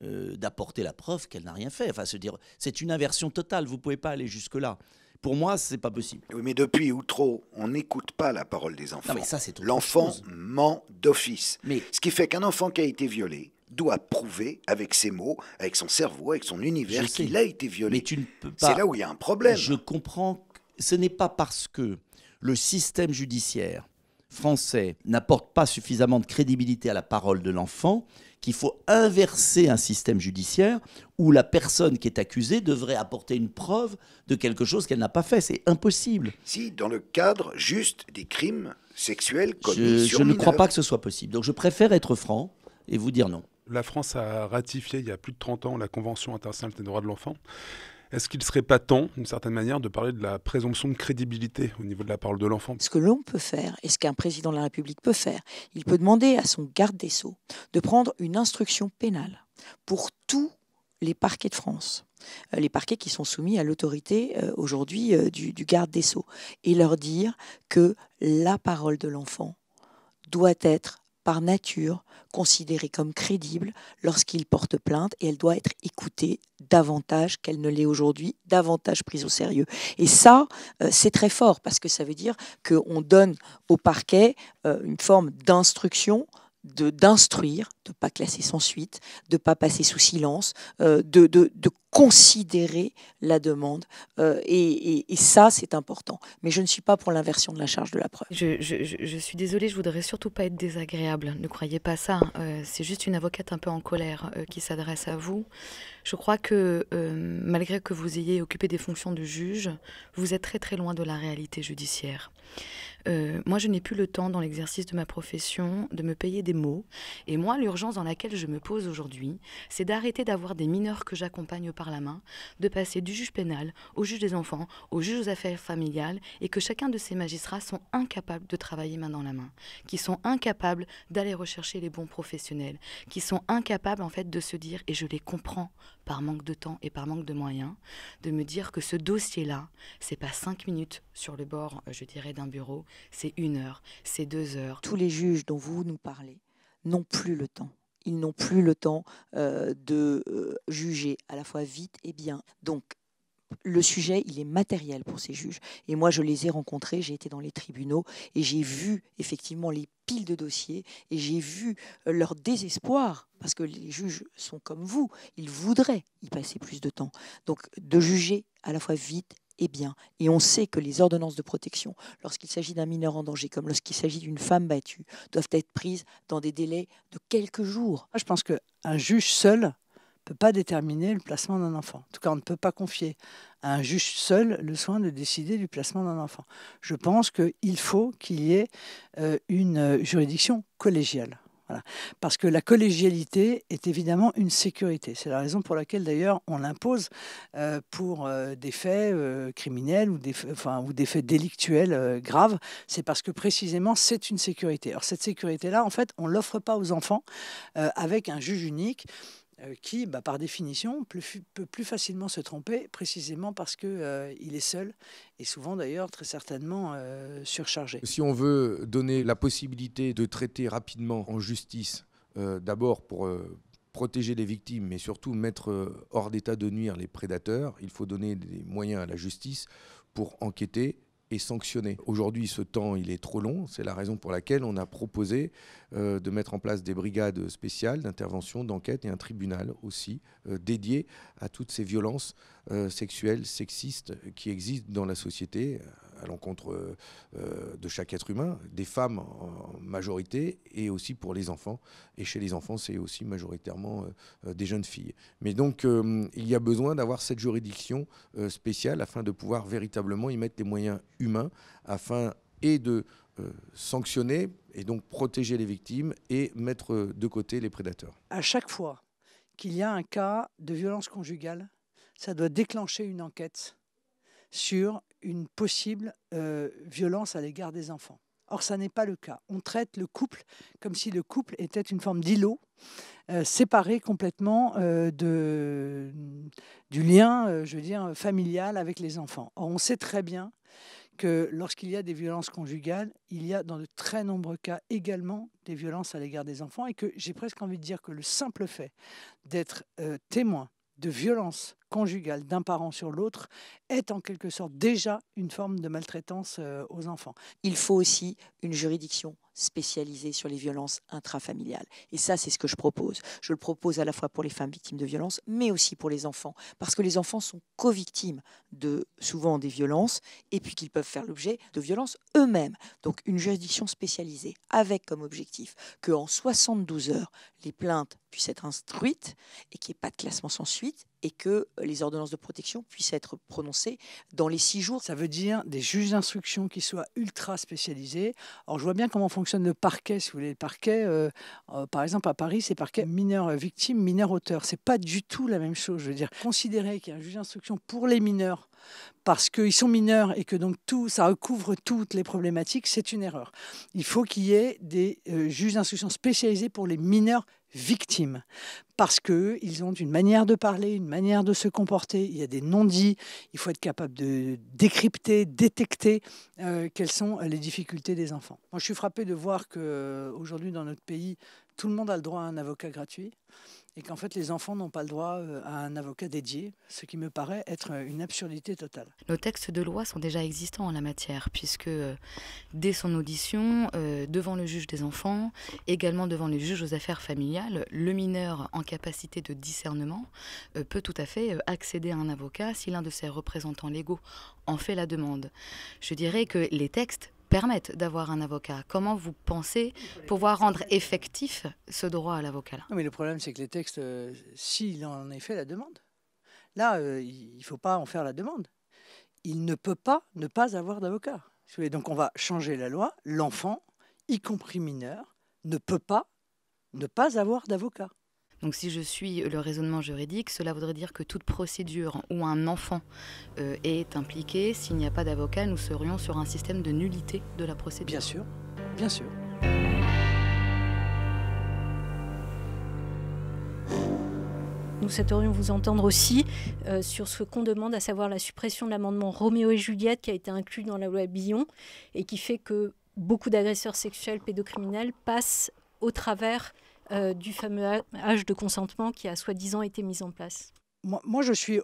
euh, d'apporter la preuve qu'elle n'a rien fait. Enfin, se dire, c'est une inversion totale. Vous pouvez pas aller jusque là. Pour moi, c'est pas possible. Oui, mais depuis ou trop, on n'écoute pas la parole des enfants. mais ça, c'est L'enfant ment d'office. Mais... Ce qui fait qu'un enfant qui a été violé doit prouver avec ses mots, avec son cerveau, avec son univers qu'il a été violé. Mais tu ne peux pas. C'est là où il y a un problème. Je comprends. Ce n'est pas parce que le système judiciaire français n'apporte pas suffisamment de crédibilité à la parole de l'enfant qu'il faut inverser un système judiciaire où la personne qui est accusée devrait apporter une preuve de quelque chose qu'elle n'a pas fait. C'est impossible. Si, dans le cadre juste des crimes sexuels commis je, sur Je ne crois pas que ce soit possible. Donc je préfère être franc et vous dire non. La France a ratifié il y a plus de 30 ans la Convention internationale des droits de l'enfant. Est-ce qu'il ne serait pas temps, d'une certaine manière, de parler de la présomption de crédibilité au niveau de la parole de l'enfant? Ce que l'on peut faire, et ce qu'un président de la République peut faire, il peut demander à son garde des sceaux de prendre une instruction pénale pour tous les parquets de France, euh, les parquets qui sont soumis à l'autorité euh, aujourd'hui euh, du, du garde des sceaux, et leur dire que la parole de l'enfant doit être par nature considérée comme crédible lorsqu'il porte plainte et elle doit être écoutée davantage qu'elle ne l'est aujourd'hui, davantage prise au sérieux. Et ça, euh, c'est très fort parce que ça veut dire qu'on donne au parquet euh, une forme d'instruction d'instruire, de ne pas classer sans suite, de ne pas passer sous silence, euh, de, de, de, considérer la demande. Euh, et, et, ça, c'est important. Mais je ne suis pas pour l'inversion de la charge de la preuve. Je, je, suis désolée, je voudrais surtout pas être désagréable. Ne croyez pas ça. Hein. Euh, c'est juste une avocate un peu en colère qui s'adresse à vous. Je crois que malgré que vous ayez occupé des fonctions de juge, vous êtes très très loin de la réalité judiciaire. Euh, moi, je n'ai plus le temps dans l'exercice de ma profession de me payer des mots. Et moi, l'urgence dans laquelle je me pose aujourd'hui, c'est d'arrêter d'avoir des mineurs que j'accompagne par la main, de passer du juge pénal au juge des enfants, au juge aux affaires familiales, et que chacun de ces magistrats sont incapables de travailler main dans la main, qui sont incapables d'aller rechercher les bons professionnels, qui sont incapables en fait de se dire, et je les comprends par manque de temps et par manque de moyens, de me dire que ce dossier-là, c'est pas cinq minutes sur le bord, je dirais, d'un bureau, c'est une heure, c'est deux heures. Tous les juges dont vous nous parlez n'ont plus le temps. Ils n'ont plus le temps euh, de euh, juger à la fois vite et bien. Donc, le sujet, il est matériel pour ces juges. Et moi, je les ai rencontrés, j'ai été dans les tribunaux et j'ai vu effectivement les piles de dossiers et j'ai vu euh, leur désespoir, parce que les juges sont comme vous, ils voudraient y passer plus de temps. Donc, de juger à la fois vite et bien. Et on sait que les ordonnances de protection, lorsqu'il s'agit d'un mineur en danger, comme lorsqu'il s'agit d'une femme battue, doivent être prises dans des délais de quelques jours. Je pense qu'un juge seul peut pas déterminer le placement d'un enfant. En tout cas, on ne peut pas confier à un juge seul le soin de décider du placement d'un enfant. Je pense qu'il faut qu'il y ait euh, une euh, juridiction collégiale. Parce que la collégialité est évidemment une sécurité. C'est la raison pour laquelle d'ailleurs on l'impose euh, pour des faits criminels ou des, ou des faits délictuels graves. C'est parce que précisément c'est une sécurité. Alors cette sécurité-là, en fait, on ne l'offre pas aux enfants avec un juge unique. Euh, qui, bah, par définition, peut plus facilement se tromper, précisément parce qu'il euh, est seul, et souvent d'ailleurs très certainement euh, surchargé. Si on veut donner la possibilité de traiter rapidement en justice, d'abord pour protéger les victimes, mais surtout mettre hors d'état de nuire les prédateurs, il faut donner des moyens à la justice pour enquêter et sanctionner. Aujourd'hui, ce temps, il est trop long. C'est la raison pour laquelle on a proposé euh, de mettre en place des brigades spéciales d'intervention, d'enquête et un tribunal aussi euh, dédié à toutes ces violences euh, sexuelles, sexistes qui existent dans la société à l'encontre euh, de chaque être humain, des femmes en majorité, et aussi pour les enfants. Et chez les enfants, c'est aussi majoritairement euh, des jeunes filles. Mais donc, euh, il y a besoin d'avoir cette juridiction spéciale afin de pouvoir véritablement y mettre des moyens humains, afin et de sanctionner et donc protéger les victimes et mettre de côté les prédateurs. À chaque fois qu'il y a un cas de violence conjugale, ça doit déclencher une enquête sur une possible euh, violence à l'égard des enfants. Or, ça n'est pas le cas. On traite le couple comme si le couple était une forme d'îlot, euh, séparé complètement euh, du lien, je veux dire, familial avec les enfants. Or, on sait très bien que lorsqu'il y a des violences conjugales, il y a dans de très nombreux cas également des violences à l'égard des enfants et que j'ai presque envie de dire que le simple fait d'être témoin de violence conjugale d'un parent sur l'autre est en quelque sorte déjà une forme de maltraitance euh, aux enfants. Il faut aussi une juridiction spécialisée sur les violences intrafamiliales. Et ça, c'est ce que je propose. Je le propose à la fois pour les femmes victimes de violences, mais aussi pour les enfants, parce que les enfants sont co-victimes de souvent des violences, et puis qu'ils peuvent faire l'objet de violences eux-mêmes. Donc une juridiction spécialisée, avec comme objectif qu'en 72 heures, les plaintes puissent être instruites et qu'il n'y ait pas de classement sans suite, et que les ordonnances de protection puissent être prononcées dans les six jours. Ça veut dire des juges d'instruction qui soient ultra spécialisés. Alors je vois bien comment fonctionne le parquet, si vous voulez. Le parquet, euh, euh, par exemple à Paris, c'est parquet mineur victime, mineur auteur. C'est pas du tout la même chose. Je veux dire, considérer qu'il y a un juge d'instruction pour les mineurs parce qu'ils sont mineurs et que donc tout, ça recouvre toutes les problématiques, c'est une erreur. Il faut qu'il y ait des euh, juges d'instruction spécialisés pour les mineurs victimes. Parce qu'ils ont une manière de parler, une manière de se comporter, il y a des non-dits, il faut être capable de décrypter, détecter euh, quelles sont les difficultés des enfants. Moi, je suis frappé de voir qu'aujourd'hui, dans notre pays, tout le monde a le droit à un avocat gratuit et qu'en fait les enfants n'ont pas le droit euh, à un avocat dédié, ce qui me paraît être une absurdité totale. Nos textes de loi sont déjà existants en la matière, puisque euh, dès son audition, euh, devant le juge des enfants, également devant le juge aux affaires familiales, le mineur en capacité de discernement peut tout à fait accéder à un avocat si l'un de ses représentants légaux en fait la demande. Je dirais que les textes permettent d'avoir un avocat? Comment vous pensez pouvoir rendre effectif ce droit à l'avocat Mais le problème, c'est que les textes, euh, s'il en est fait la demande, là, euh, il ne faut pas en faire la demande. Il ne peut pas ne pas avoir d'avocat. Donc on va changer la loi. L'enfant, y compris mineur, ne peut pas ne pas avoir d'avocat. Donc si je suis le raisonnement juridique, cela voudrait dire que toute procédure où un enfant euh, est impliqué, s'il n'y a pas d'avocat, nous serions sur un système de nullité de la procédure. Bien sûr, bien sûr. Nous souhaiterions vous entendre aussi euh, sur ce qu'on demande, à savoir la suppression de l'amendement Roméo et Juliette qui a été inclus dans la loi Billon et qui fait que beaucoup d'agresseurs sexuels pédocriminels passent au travers euh, du fameux âge de consentement qui a soi-disant été mis en place. Moi, je suis,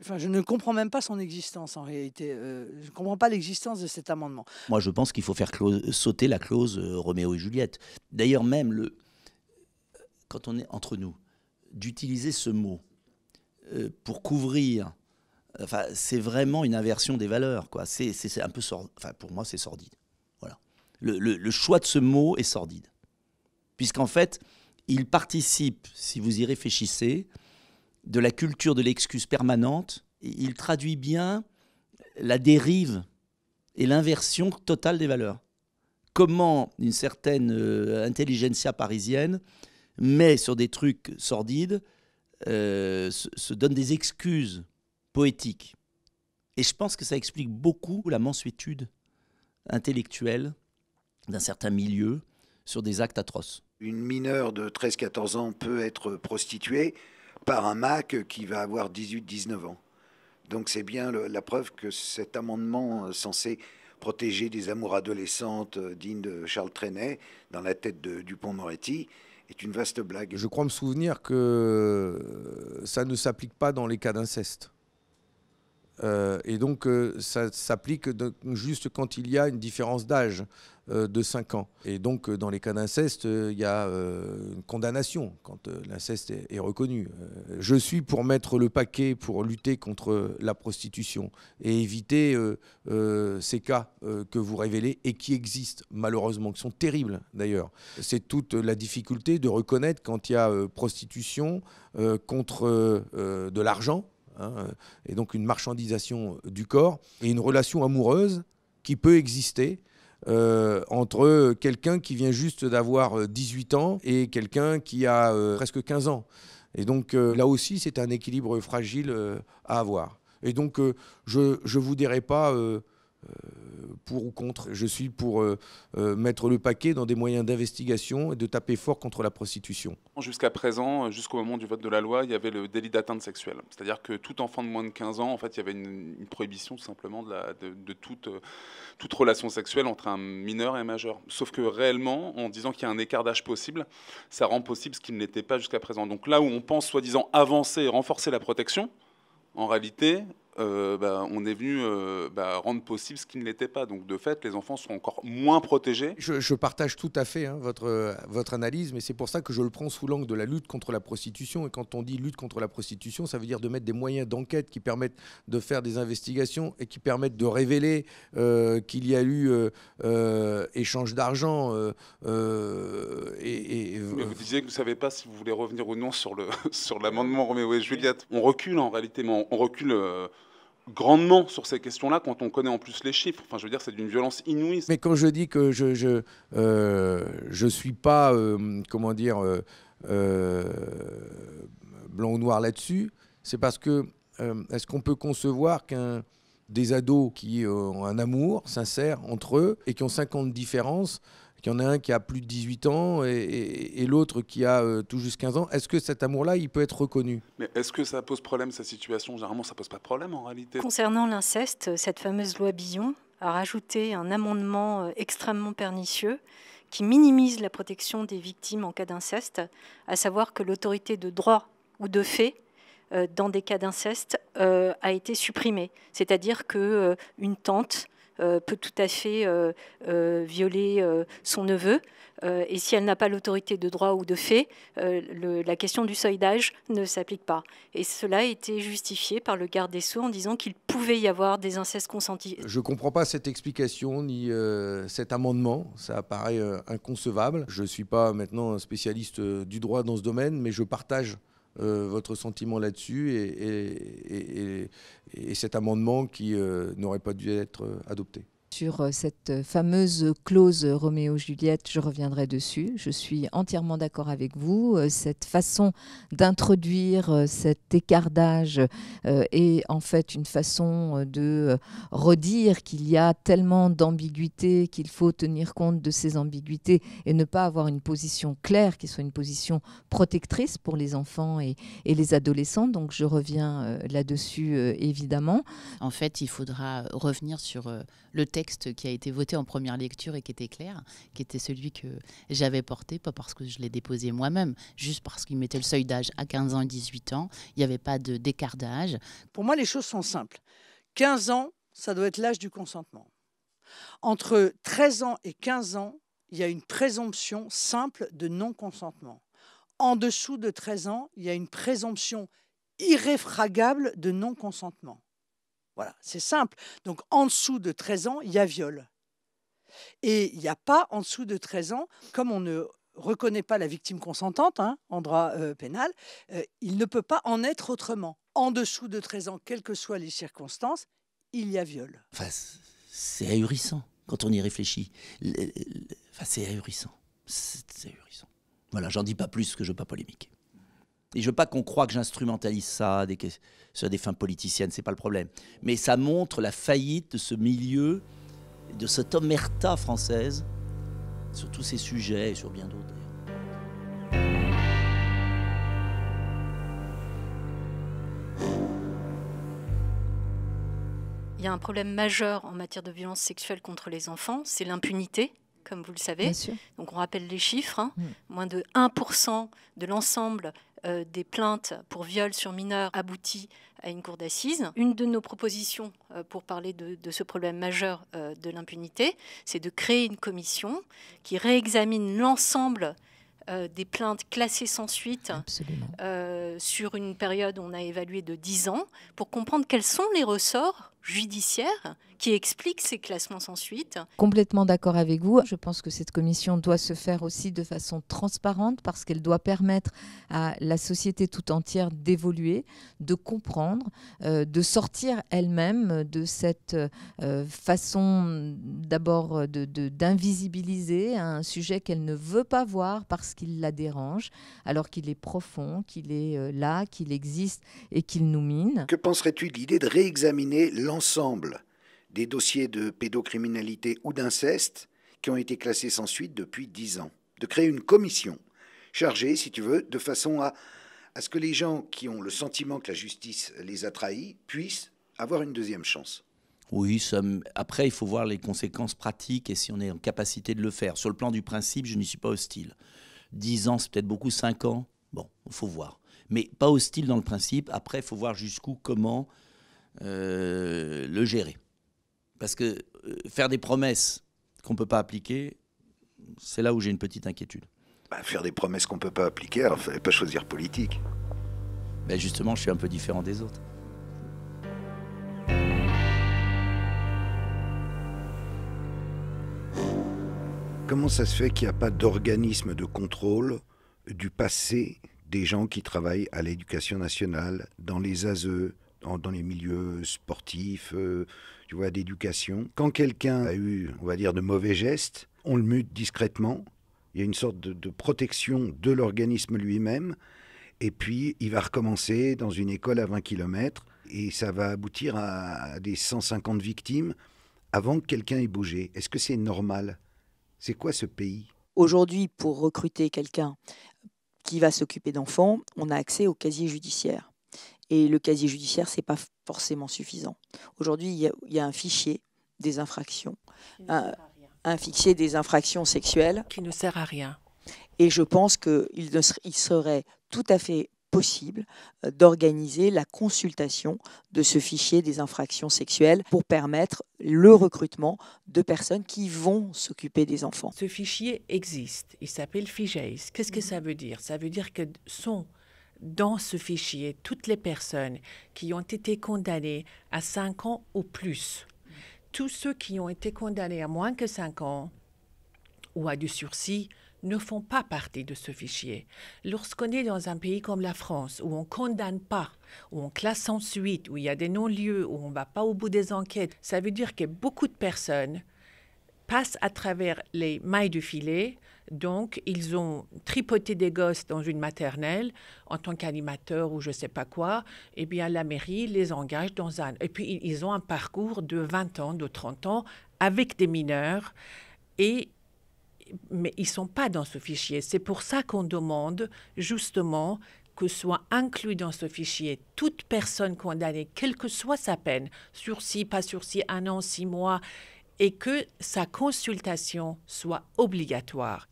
enfin, je ne comprends même pas son existence en réalité. Euh, je ne comprends pas l'existence de cet amendement. Moi, je pense qu'il faut faire sauter la clause Roméo et Juliette. D'ailleurs, même le, quand on est entre nous, d'utiliser ce mot euh, pour couvrir. Enfin, c'est vraiment une inversion des valeurs, quoi. C'est, un peu Enfin, pour moi, c'est sordide. Voilà. Le, choix de ce mot est sordide, puisqu'en fait, il participe, si vous y réfléchissez, de la culture de l'excuse permanente. Il traduit bien la dérive et l'inversion totale des valeurs. Comment une certaine euh, intelligentsia parisienne mais sur des trucs sordides, euh, se, donne des excuses poétiques. Et je pense que ça explique beaucoup la mansuétude intellectuelle d'un certain milieu sur des actes atroces. Une mineure de 13-14 ans peut être prostituée par un Mac qui va avoir 18-19 ans. Donc c'est bien la preuve que cet amendement censé protéger des amours adolescentes dignes de Charles Trenet dans la tête de Dupont-Moretti est une vaste blague. Je crois me souvenir que ça ne s'applique pas dans les cas d'inceste. Euh, et donc, euh, ça s'applique juste quand il y a une différence d'âge euh, de 5 ans. Et donc, dans les cas d'inceste, il y a une condamnation quand l'inceste est, reconnu. je suis pour mettre le paquet pour lutter contre la prostitution et éviter ces cas que vous révélez et qui existent malheureusement, qui sont terribles d'ailleurs. C'est toute la difficulté de reconnaître quand il y a prostitution contre de l'argent Hein, et donc une marchandisation du corps et une relation amoureuse qui peut exister euh, entre quelqu'un qui vient juste d'avoir 18 euh, ans et quelqu'un qui a euh, presque 15 ans. Et donc là aussi, c'est un équilibre fragile à avoir. Et donc je ne vous dirai pas pour ou contre. Je suis pour euh, euh, mettre le paquet dans des moyens d'investigation et de taper fort contre la prostitution. Jusqu'à présent, jusqu'au moment du vote de la loi, il y avait le délit d'atteinte sexuelle. C'est-à-dire que tout enfant de moins de 15 ans, en fait, il y avait une, prohibition simplement de, toute, euh, toute relation sexuelle entre un mineur et un majeur. Sauf que réellement, en disant qu'il y a un écart d'âge possible, ça rend possible ce qui ne l'était pas jusqu'à présent. Donc là où on pense soi-disant avancer et renforcer la protection, en réalité, euh, bah, on est venu euh, bah, rendre possible ce qui ne l'était pas. Donc de fait, les enfants sont encore moins protégés. Je, partage tout à fait hein, votre, votre analyse, mais c'est pour ça que je le prends sous l'angle de la lutte contre la prostitution. Et quand on dit lutte contre la prostitution, ça veut dire de mettre des moyens d'enquête qui permettent de faire des investigations et qui permettent de révéler euh, qu'il y a eu échange d'argent. et, vous disiez que vous ne savez pas si vous voulez revenir ou non sur l'amendement sur Roméo et Juliette. On recule en réalité, mais on recule grandement sur ces questions-là quand on connaît en plus les chiffres. Enfin, je veux dire, c'est d'une violence inouïe. Mais quand je dis que je je, euh, je suis pas euh, comment dire euh, blanc ou noir là-dessus, c'est parce que est-ce qu'on peut concevoir qu'un des ados qui ont un amour sincère entre eux et qui ont 50 différences il y en a un qui a plus de 18 ans et, l'autre qui a euh, tout juste 15 ans. Est-ce que cet amour-là, il peut être reconnu? Mais est-ce que ça pose problème, sa situation? Généralement, ça pose pas de problème en réalité. Concernant l'inceste, cette fameuse loi Billon a rajouté un amendement euh, extrêmement pernicieux qui minimise la protection des victimes en cas d'inceste, à savoir que l'autorité de droit ou de fait euh, dans des cas d'inceste a été supprimée. C'est-à-dire que une tante euh, peut tout à fait euh, euh, violer son neveu. et si elle n'a pas l'autorité de droit ou de fait, la question du seuil d'âge ne s'applique pas. Et cela a été justifié par le garde des Sceaux en disant qu'il pouvait y avoir des incestes consentis. Je ne comprends pas cette explication ni cet amendement. Ça apparaît inconcevable. Je ne suis pas maintenant un spécialiste du droit dans ce domaine, mais je partage euh, votre sentiment là-dessus et, et, cet amendement qui euh, n'aurait pas dû être euh, adopté. Sur euh, cette fameuse clause Roméo-Juliette, je reviendrai dessus. Je suis entièrement d'accord avec vous. Euh, cette façon d'introduire euh, cet écartage est en fait une façon de redire qu'il y a tellement d'ambiguïté qu'il faut tenir compte de ces ambiguïtés et ne pas avoir une position claire qui soit une position protectrice pour les enfants et, et les adolescents. Donc je reviens là-dessus évidemment. En fait, il faudra revenir sur le texte qui a été voté en première lecture et qui était clair, qui était celui que j'avais porté, pas parce que je l'ai déposé moi-même, juste parce qu'il mettait le seuil d'âge à 15 ans et 18 ans. Il n'y avait pas d'écart d'âge. Pour moi, les choses sont simples. 15 ans, ça doit être l'âge du consentement. Entre 13 ans et 15 ans, il y a une présomption simple de non-consentement. En dessous de 13 ans, il y a une présomption irréfragable de non-consentement. Voilà, c'est simple. Donc en dessous de 13 ans, il y a viol. Et il n'y a pas en dessous de 13 ans, comme on ne reconnaît pas la victime consentante hein, en droit euh, pénal, euh, il ne peut pas en être autrement. En dessous de 13 ans, quelles que soient les circonstances, il y a viol. Enfin, c'est ahurissant quand on y réfléchit. Enfin, c'est ahurissant. C'est ahurissant. Voilà, j'en dis pas plus que je veux pas polémique. Et je veux pas qu'on croie que j'instrumentalise ça des, sur des fins politiciennes, c'est pas le problème. Mais ça montre la faillite de ce milieu, de cette omerta française sur tous ces sujets et sur bien d'autres. Il y a un problème majeur en matière de violence sexuelle contre les enfants, c'est l'impunité comme vous le savez. Donc on rappelle les chiffres, hein. mm. moins de 1% de l'ensemble des plaintes pour viol sur mineurs aboutit à une cour d'assises. Une de nos propositions euh, pour parler de, ce problème majeur euh, de l'impunité, c'est de créer une commission qui réexamine l'ensemble des plaintes classées sans suite sur une période où on a évalué de 10 ans pour comprendre quels sont les ressorts judiciaires qui explique ces classements sans suite. Complètement d'accord avec vous. Je pense que cette commission doit se faire aussi de façon transparente parce qu'elle doit permettre à la société tout entière d'évoluer, de comprendre, euh, de sortir elle-même de cette euh, façon d'abord d'invisibiliser de, un sujet qu'elle ne veut pas voir parce qu'il la dérange, alors qu'il est profond, qu'il est euh, là, qu'il existe et qu'il nous mine. Que penserais-tu de l'idée de réexaminer l'ensemble des dossiers de pédocriminalité ou d'inceste qui ont été classés sans suite depuis dix ans. De créer une commission chargée, si tu veux, de façon à, ce que les gens qui ont le sentiment que la justice les a trahis puissent avoir une deuxième chance. Oui, après, il faut voir les conséquences pratiques et si on est en capacité de le faire. Sur le plan du principe, je n'y suis pas hostile. Dix ans, c'est peut-être beaucoup, cinq ans, bon, il faut voir. Mais pas hostile dans le principe. Après, il faut voir jusqu'où, comment euh, le gérer. Parce que euh, faire des promesses qu'on ne peut pas appliquer, c'est là où j'ai une petite inquiétude. Bah, faire des promesses qu'on ne peut pas appliquer, alors il ne fallait pas choisir politique. Ben justement, je suis un peu différent des autres. Comment ça se fait qu'il n'y a pas d'organisme de contrôle du passé des gens qui travaillent à l'éducation nationale, dans les ASE, dans, les milieux sportifs, euh, tu vois, d'éducation. Quand quelqu'un a eu, on va dire, de mauvais gestes, on le mute discrètement. Il y a une sorte de, protection de l'organisme lui-même. Et puis, il va recommencer dans une école à 20 km. Et ça va aboutir à des 150 victimes avant que quelqu'un ait bougé. Est-ce que c'est normal? C'est quoi ce pays? Aujourd'hui, pour recruter quelqu'un qui va s'occuper d'enfants, on a accès au casier judiciaire. Et le casier judiciaire, ce n'est pas forcément suffisant. Aujourd'hui, il, y, a un fichier des infractions, un, fichier des infractions sexuelles. Qui ne sert à rien. Et je pense qu'il il serait tout à fait possible euh, d'organiser la consultation de ce fichier des infractions sexuelles pour permettre le recrutement de personnes qui vont s'occuper des enfants. Ce fichier existe, il s'appelle FIGEIS. Qu'est-ce que ça veut dire? Ça veut dire que sont dans ce fichier toutes les personnes qui ont été condamnées à 5 ans ou plus. Tous ceux qui ont été condamnés à moins que 5 ans ou à du sursis ne font pas partie de ce fichier. Lorsqu'on est dans un pays comme la France, où on ne condamne pas, où on classe ensuite, où il y a des non-lieux, où on ne va pas au bout des enquêtes, ça veut dire que beaucoup de personnes passent à travers les mailles du filet. Donc, ils ont tripoté des gosses dans une maternelle en tant qu'animateur ou je ne sais pas quoi. Eh bien, la mairie les engage dans un... Et puis, ils ont un parcours de 20 ans, de 30 ans avec des mineurs. Et mais ils ne sont pas dans ce fichier. C'est pour ça qu'on demande justement que soit inclus dans ce fichier toute personne condamnée, quelle que soit sa peine, sursis, pas sursis, un an, six mois, et que sa consultation soit obligatoire.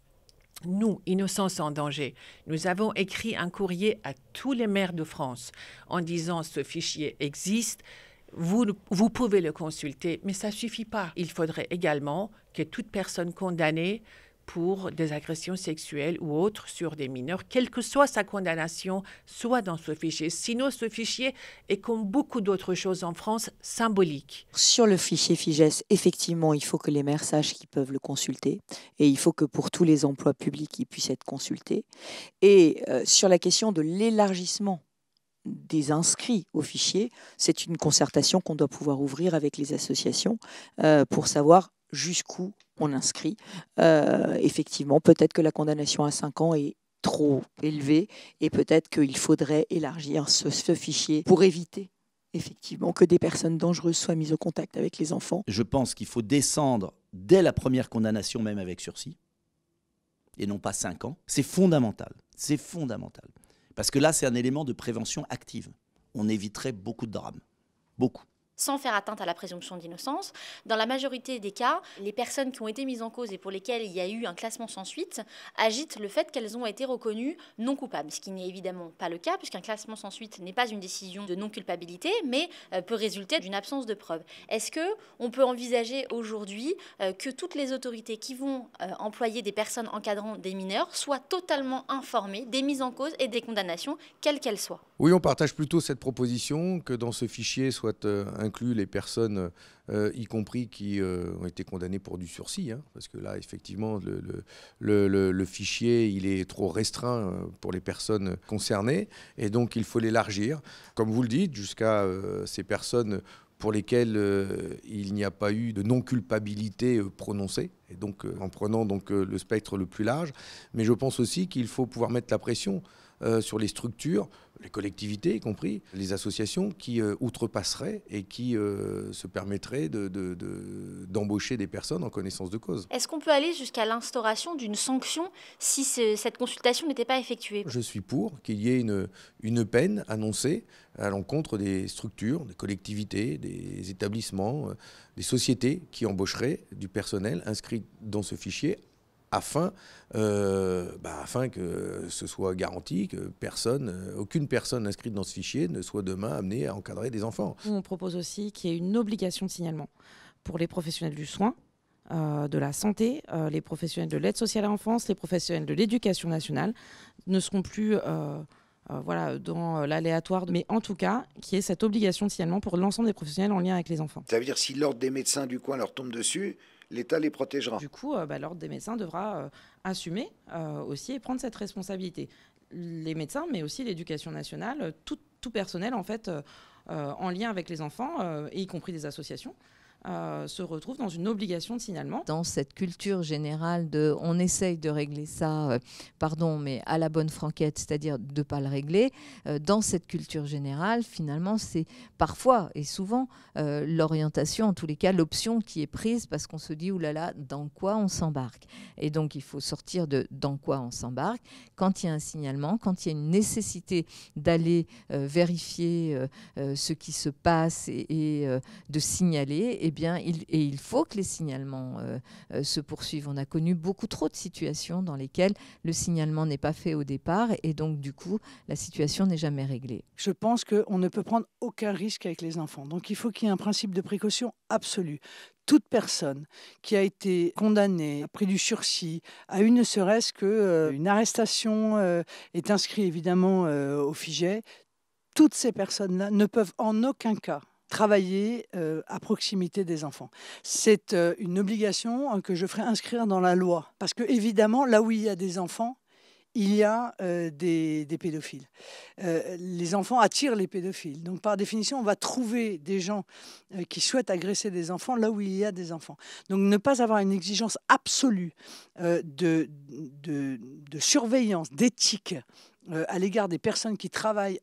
Nous, Innocence en danger, nous avons écrit un courrier à tous les maires de France en disant ce fichier existe, vous, vous pouvez le consulter, mais ça ne suffit pas. Il faudrait également que toute personne condamnée pour des agressions sexuelles ou autres sur des mineurs, quelle que soit sa condamnation, soit dans ce fichier. Sinon, ce fichier est, comme beaucoup d'autres choses en France, symbolique. Sur le fichier FIGES, effectivement, il faut que les maires sachent qu'ils peuvent le consulter et il faut que pour tous les emplois publics, ils puissent être consultés. Et euh, sur la question de l'élargissement des inscrits au fichier, c'est une concertation qu'on doit pouvoir ouvrir avec les associations euh, pour savoir jusqu'où on inscrit. Euh, effectivement, peut-être que la condamnation à 5 ans est trop élevée et peut-être qu'il faudrait élargir ce, fichier pour éviter effectivement que des personnes dangereuses soient mises au contact avec les enfants. Je pense qu'il faut descendre dès la première condamnation, même avec sursis, et non pas 5 ans. C'est fondamental. C'est fondamental. Parce que là, c'est un élément de prévention active. On éviterait beaucoup de drames. Beaucoup sans faire atteinte à la présomption d'innocence. Dans la majorité des cas, les personnes qui ont été mises en cause et pour lesquelles il y a eu un classement sans suite agitent le fait qu'elles ont été reconnues non coupables, ce qui n'est évidemment pas le cas, puisqu'un classement sans suite n'est pas une décision de non-culpabilité, mais euh, peut résulter d'une absence de preuve. Est-ce que on peut envisager aujourd'hui euh, que toutes les autorités qui vont euh, employer des personnes encadrant des mineurs soient totalement informées des mises en cause et des condamnations, quelles qu'elles soient? Oui, on partage plutôt cette proposition que dans ce fichier soit inclus les personnes, euh, y compris qui euh, ont été condamnées pour du sursis, hein, parce que là, effectivement, le, le, fichier, il est trop restreint euh, pour les personnes concernées, et donc il faut l'élargir, comme vous le dites, jusqu'à ces personnes pour lesquelles il n'y a pas eu de non-culpabilité prononcée, et donc en prenant donc le spectre le plus large. Mais je pense aussi qu'il faut pouvoir mettre la pression sur les structures les collectivités y compris, les associations qui euh, outrepasseraient et qui euh, se permettraient d'embaucher des personnes en connaissance de cause. Est-ce qu'on peut aller jusqu'à l'instauration d'une sanction si cette consultation n'était pas effectuée? Je suis pour qu'il y ait une, une peine annoncée à l'encontre des structures, des collectivités, des établissements, euh, des sociétés qui embaucheraient du personnel inscrit dans ce fichier afin, euh, bah, afin que ce soit garanti que personne, euh, aucune personne inscrite dans ce fichier ne soit demain amenée à encadrer des enfants. On propose aussi qu'il y ait une obligation de signalement pour les professionnels du soin, euh, de la santé, les professionnels de l'aide sociale à l'enfance, les professionnels de l'éducation nationale ne seront plus voilà, dans l'aléatoire, mais en tout cas, qui est cette obligation de signalement pour l'ensemble des professionnels en lien avec les enfants. Ça veut dire si l'ordre des médecins du coin leur tombe dessus, l'État les protégera. Du coup, euh, bah, l'ordre des médecins devra euh, assumer euh, aussi et prendre cette responsabilité. Les médecins, mais aussi l'éducation nationale, tout, tout, personnel en fait en lien avec les enfants, y compris des associations. Euh, se retrouve dans une obligation de signalement. Dans cette culture générale de on essaye de régler ça, euh, pardon, mais à la bonne franquette, c'est-à-dire de ne pas le régler, euh, dans cette culture générale, finalement, c'est parfois et souvent l'orientation, en tous les cas, l'option qui est prise parce qu'on se dit, oulala, dans quoi on s'embarque? Et donc, il faut sortir de dans quoi on s'embarque. Quand il y a un signalement, quand il y a une nécessité d'aller vérifier ce qui se passe et, de signaler, et il, et il faut que les signalements euh, euh, se poursuivent. On a connu beaucoup trop de situations dans lesquelles le signalement n'est pas fait au départ et donc, du coup, la situation n'est jamais réglée. Je pense qu'on ne peut prendre aucun risque avec les enfants. Donc, il faut qu'il y ait un principe de précaution absolu toute personne qui a été condamnée, pris du sursis, à une ne serait-ce qu'une euh, arrestation est inscrite évidemment au FIGET, toutes ces personnes-là ne peuvent en aucun cas travailler à proximité des enfants. C'est une obligation hein, que je ferai inscrire dans la loi. Parce que évidemment, là où il y a des enfants, il y a des, pédophiles. les enfants attirent les pédophiles. Donc par définition, on va trouver des gens qui souhaitent agresser des enfants là où il y a des enfants. Donc ne pas avoir une exigence absolue de, de, surveillance, d'éthique à l'égard des personnes qui travaillent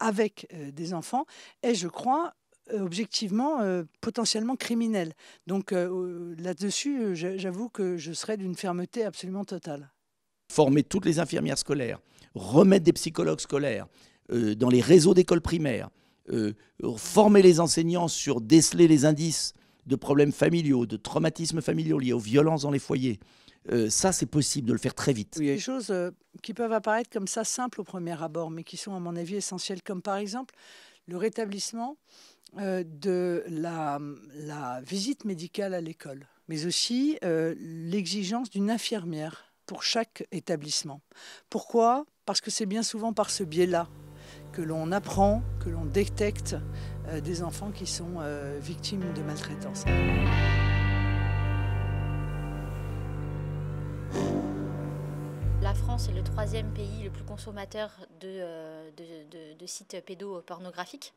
avec des enfants est, je crois, objectivement potentiellement criminel. Donc là-dessus, j'avoue que je serais d'une fermeté absolument totale former toutes les infirmières scolaires, remettre des psychologues scolaires euh, dans les réseaux d'écoles primaires, euh, former les enseignants sur déceler les indices de problèmes familiaux, de traumatismes familiaux liés aux violences dans les foyers. Euh, ça, c'est possible de le faire très vite. Il y a des choses qui peuvent apparaître comme ça simples au premier abord, mais qui sont à mon avis essentielles, comme par exemple le rétablissement de la, visite médicale à l'école, mais aussi l'exigence d'une infirmière pour chaque établissement. Pourquoi? Parce que c'est bien souvent par ce biais-là que l'on apprend, que l'on détecte euh, des enfants qui sont euh, victimes de maltraitance. La France est le troisième pays le plus consommateur euh, de sites pédopornographiques.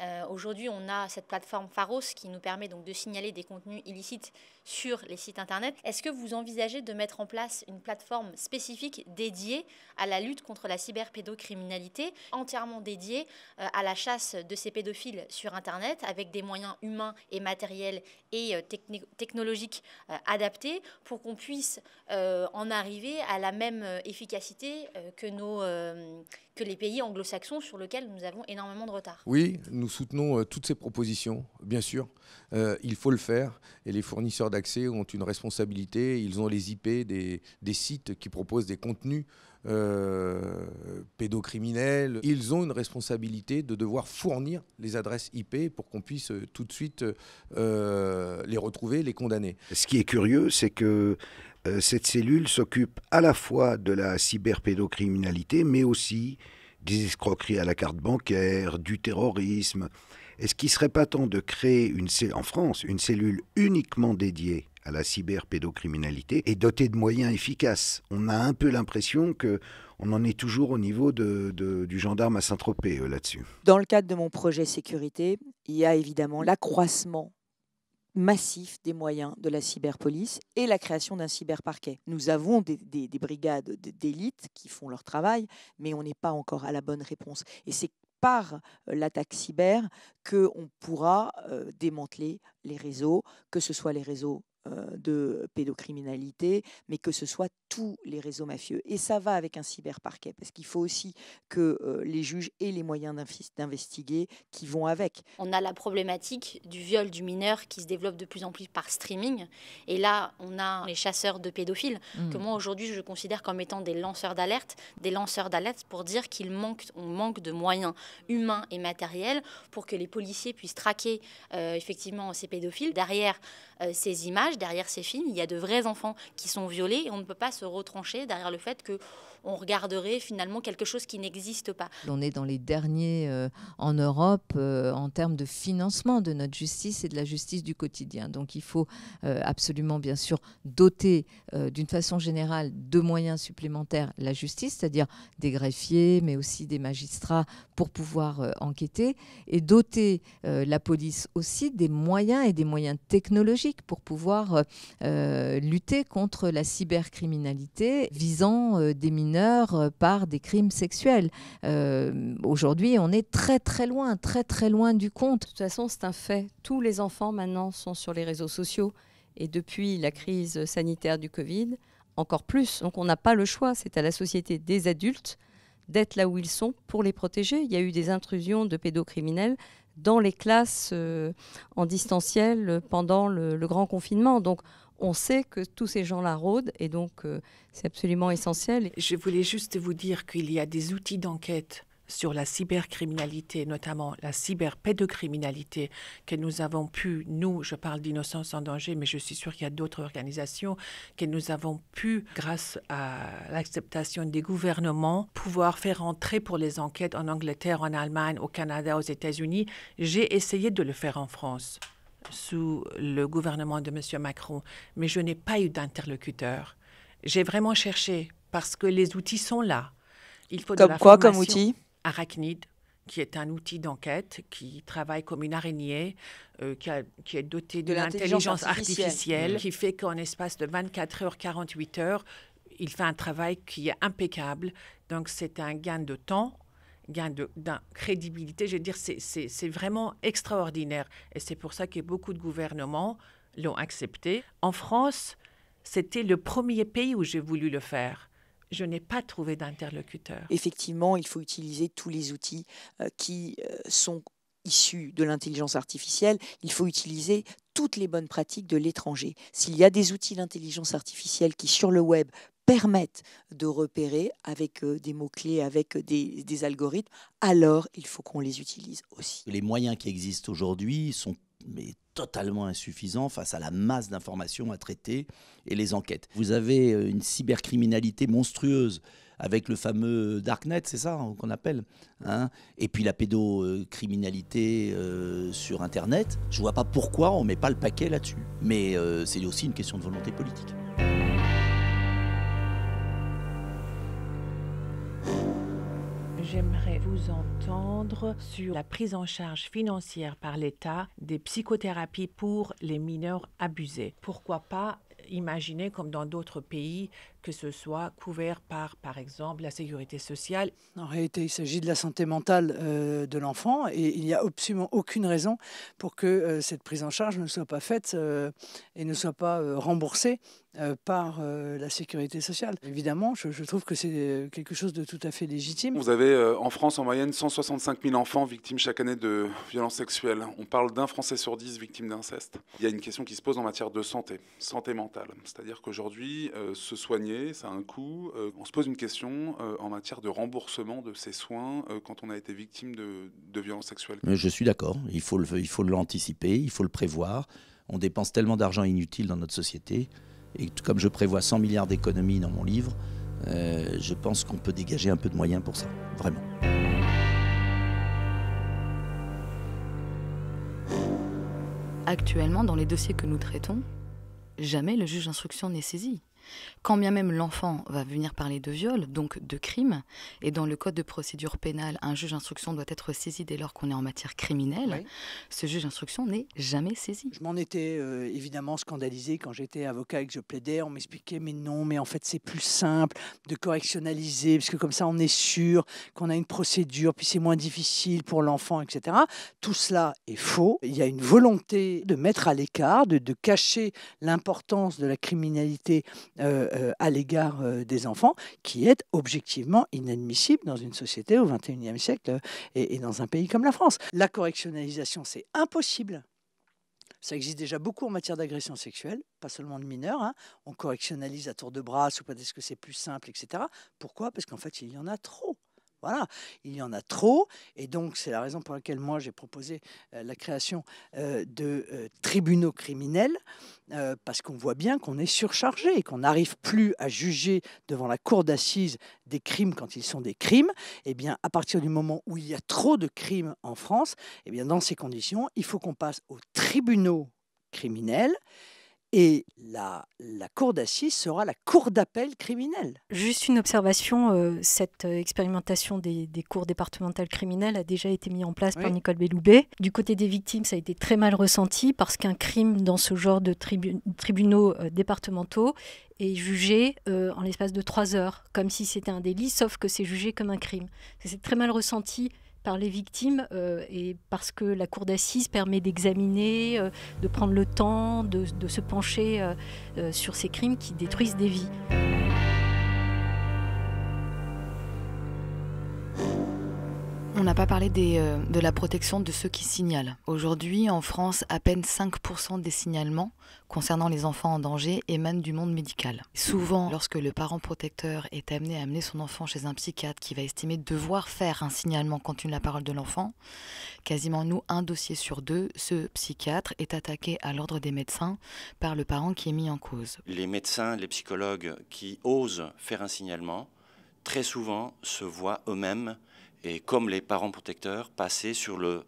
Euh, aujourd'hui, on a cette plateforme Pharos qui nous permet donc de signaler des contenus illicites sur les sites internet. Est-ce que vous envisagez de mettre en place une plateforme spécifique dédiée à la lutte contre la cyberpédocriminalité, entièrement dédiée euh, à la chasse de ces pédophiles sur internet avec des moyens humains et matériels et euh, technologiques adaptés pour qu'on puisse en arriver à la même efficacité que nos que les pays anglo-saxons sur lesquels nous avons énormément de retard? Oui, nous soutenons euh, toutes ces propositions, bien sûr. Euh, il faut le faire et les fournisseurs ont une responsabilité. Ils ont les IP des, sites qui proposent des contenus euh, pédocriminels. Ils ont une responsabilité de devoir fournir les adresses IP pour qu'on puisse tout de suite les retrouver, les condamner. Ce qui est curieux, c'est que cette cellule s'occupe à la fois de la cyberpédocriminalité, mais aussi des escroqueries à la carte bancaire, du terrorisme. Est-ce qu'il ne serait pas temps de créer une, en France une cellule uniquement dédiée à la cyberpédocriminalité et dotée de moyens efficaces? On a un peu l'impression que on en est toujours au niveau de, du gendarme à Saint-Tropez euh, là-dessus. Dans le cadre de mon projet sécurité, il y a évidemment l'accroissement massif des moyens de la cyberpolice et la création d'un cyberparquet. Nous avons des, brigades d'élite qui font leur travail, mais on n'est pas encore à la bonne réponse. Et c'est par l'attaque cyber qu'on pourra démanteler les réseaux, que ce soit les réseaux de pédocriminalité, mais que ce soit tous les réseaux mafieux. Et ça va avec un cyberparquet, parce qu'il faut aussi que euh, les juges aient les moyens d'investiguer qui vont avec. On a la problématique du viol du mineur qui se développe de plus en plus par streaming. Et là, on a les chasseurs de pédophiles, que mm. moi aujourd'hui je considère comme étant des lanceurs d'alerte, des lanceurs d'alerte pour dire qu'il manque, on manque de moyens humains et matériels pour que les policiers puissent traquer euh, effectivement ces pédophiles. Derrière ces images, derrière ces films, il y a de vrais enfants qui sont violés et on ne peut pas se retrancher derrière le fait que on regarderait finalement quelque chose qui n'existe pas. On est dans les derniers euh, en Europe euh, en termes de financement de notre justice et de la justice du quotidien. Donc il faut euh, absolument bien sûr doter d'une façon générale de moyens supplémentaires la justice, c'est-à-dire des greffiers, mais aussi des magistrats pour pouvoir enquêter, et doter la police aussi des moyens et des moyens technologiques pour pouvoir lutter contre la cybercriminalité visant des mineurs euh, par des crimes sexuels. Euh, aujourd'hui, on est très très loin, très très loin du compte. De toute façon, c'est un fait. Tous les enfants maintenant sont sur les réseaux sociaux. Et depuis la crise sanitaire du Covid, encore plus. Donc on n'a pas le choix. C'est à la société des adultes d'être là où ils sont pour les protéger. Il y a eu des intrusions de pédocriminels dans les classes euh, en distanciel pendant le, le, grand confinement. Donc on sait que tous ces gens-là rôdent et donc euh, c'est absolument essentiel. Je voulais juste vous dire qu'il y a des outils d'enquête sur la cybercriminalité, notamment la cyberpédocriminalité, que nous avons pu, nous, je parle d'innocence en danger, mais je suis sûre qu'il y a d'autres organisations, que nous avons pu, grâce à l'acceptation des gouvernements, pouvoir faire entrer pour les enquêtes en Angleterre, en Allemagne, au Canada, aux États-Unis. J'ai essayé de le faire en France sous le gouvernement de M. Macron, mais je n'ai pas eu d'interlocuteur. J'ai vraiment cherché parce que les outils sont là. Il faut comme quoi comme outil? Arachnid, qui est un outil d'enquête qui travaille comme une araignée, euh, qui, est doté de, l'intelligence artificielle, qui fait qu'en espace de 24 heures, 48 heures, il fait un travail qui est impeccable. Donc c'est un gain de temps, gain de crédibilité. Je veux dire, c'est vraiment extraordinaire. Et c'est pour ça que beaucoup de gouvernements l'ont accepté. En France, c'était le premier pays où j'ai voulu le faire je n'ai pas trouvé d'interlocuteur. Effectivement, il faut utiliser tous les outils euh, qui euh, sont issus de l'intelligence artificielle. Il faut utiliser toutes les bonnes pratiques de l'étranger. S'il y a des outils d'intelligence artificielle qui, sur le web, permettent de repérer avec euh, des mots-clés, avec des, des, algorithmes, alors il faut qu'on les utilise aussi. Les moyens qui existent aujourd'hui sont totalement insuffisant face à la masse d'informations à traiter et les enquêtes. Vous avez euh, une cybercriminalité monstrueuse avec le fameux Darknet, c'est ça hein, qu'on appelle, hein et puis la pédocriminalité euh, sur Internet. Je vois pas pourquoi on met pas le paquet là-dessus. Mais euh, c'est aussi une question de volonté politique. J'aimerais vous entendre sur la prise en charge financière par l'État des psychothérapies pour les mineurs abusés. Pourquoi pas imaginer, comme dans d'autres pays, que ce soit couvert par, par exemple, la sécurité sociale. En réalité, il s'agit de la santé mentale euh, de l'enfant et il n'y a absolument aucune raison pour que euh, cette prise en charge ne soit pas faite euh, et ne soit pas remboursée par la sécurité sociale. Évidemment, je, je trouve que c'est quelque chose de tout à fait légitime. Vous avez en France en moyenne 165 000 enfants victimes chaque année de violences sexuelles. On parle d'un Français sur dix victimes d'inceste. Il y a une question qui se pose en matière de santé, santé mentale. C'est-à-dire qu'aujourd'hui, se soigner ça a un coût. Euh, on se pose une question euh, en matière de remboursement de ces soins euh, quand on a été victime de, de violences sexuelles. Je suis d'accord, il faut, le, il faut l'anticiper, il faut le prévoir. On dépense tellement d'argent inutile dans notre société. Et comme je prévois 100 milliards d'économies dans mon livre, je pense qu'on peut dégager un peu de moyens pour ça, vraiment. Actuellement, dans les dossiers que nous traitons, jamais le juge d'instruction n'est saisi. Quand bien même l'enfant va venir parler de viol, donc de crime, et dans le code de procédure pénale, un juge d'instruction doit être saisi dès lors qu'on est en matière criminelle, ce juge d'instruction n'est jamais saisi. Je m'en étais euh, évidemment scandalisé quand j'étais avocat et que je plaidais. On m'expliquait, mais non, mais en fait c'est plus simple de correctionnaliser, parce que comme ça on est sûr qu'on a une procédure, puis c'est moins difficile pour l'enfant, etc. Tout cela est faux. Il y a une volonté de mettre à l'écart, de, de cacher l'importance de la criminalité à l'égard euh, des enfants, qui est objectivement inadmissible dans une société au XXIe siècle et, dans un pays comme la France. La correctionnalisation, c'est impossible. Ça existe déjà beaucoup en matière d'agression sexuelle, pas seulement de mineurs. Hein. On correctionnalise à tour de bras, ou peut-être que c'est plus simple, etc. Pourquoi? Parce qu'en fait, il y en a trop. Voilà, il y en a trop, et donc c'est la raison pour laquelle moi j'ai proposé euh, la création euh, de euh, tribunaux criminels, parce qu'on voit bien qu'on est surchargé et qu'on n'arrive plus à juger devant la cour d'assises des crimes quand ils sont des crimes. Eh bien, à partir du moment où il y a trop de crimes en France, eh bien dans ces conditions, il faut qu'on passe aux tribunaux criminels et la, la cour d'assises sera la cour d'appel criminelle. Juste une observation, euh, cette euh, expérimentation des, des, cours départementales criminelles a déjà été mise en place par Nicole Belloubet. Du côté des victimes, ça a été très mal ressenti parce qu'un crime dans ce genre de tribunaux euh, départementaux est jugé en l'espace de trois heures, comme si c'était un délit, sauf que c'est jugé comme un crime. C'est très mal ressenti les victimes euh, et parce que la cour d'assises permet d'examiner, euh, de prendre le temps, de, se pencher euh, sur ces crimes qui détruisent des vies. On n'a pas parlé euh, de la protection de ceux qui signalent. Aujourd'hui, en France, à peine 5% des signalements concernant les enfants en danger émanent du monde médical. Souvent, lorsque le parent protecteur est amené à amener son enfant chez un psychiatre qui va estimer devoir faire un signalement une la parole de l'enfant, quasiment nous, un dossier sur deux, ce psychiatre est attaqué à l'ordre des médecins par le parent qui est mis en cause. Les médecins, les psychologues qui osent faire un signalement, très souvent se voient eux-mêmes et comme les parents protecteurs, passer sur le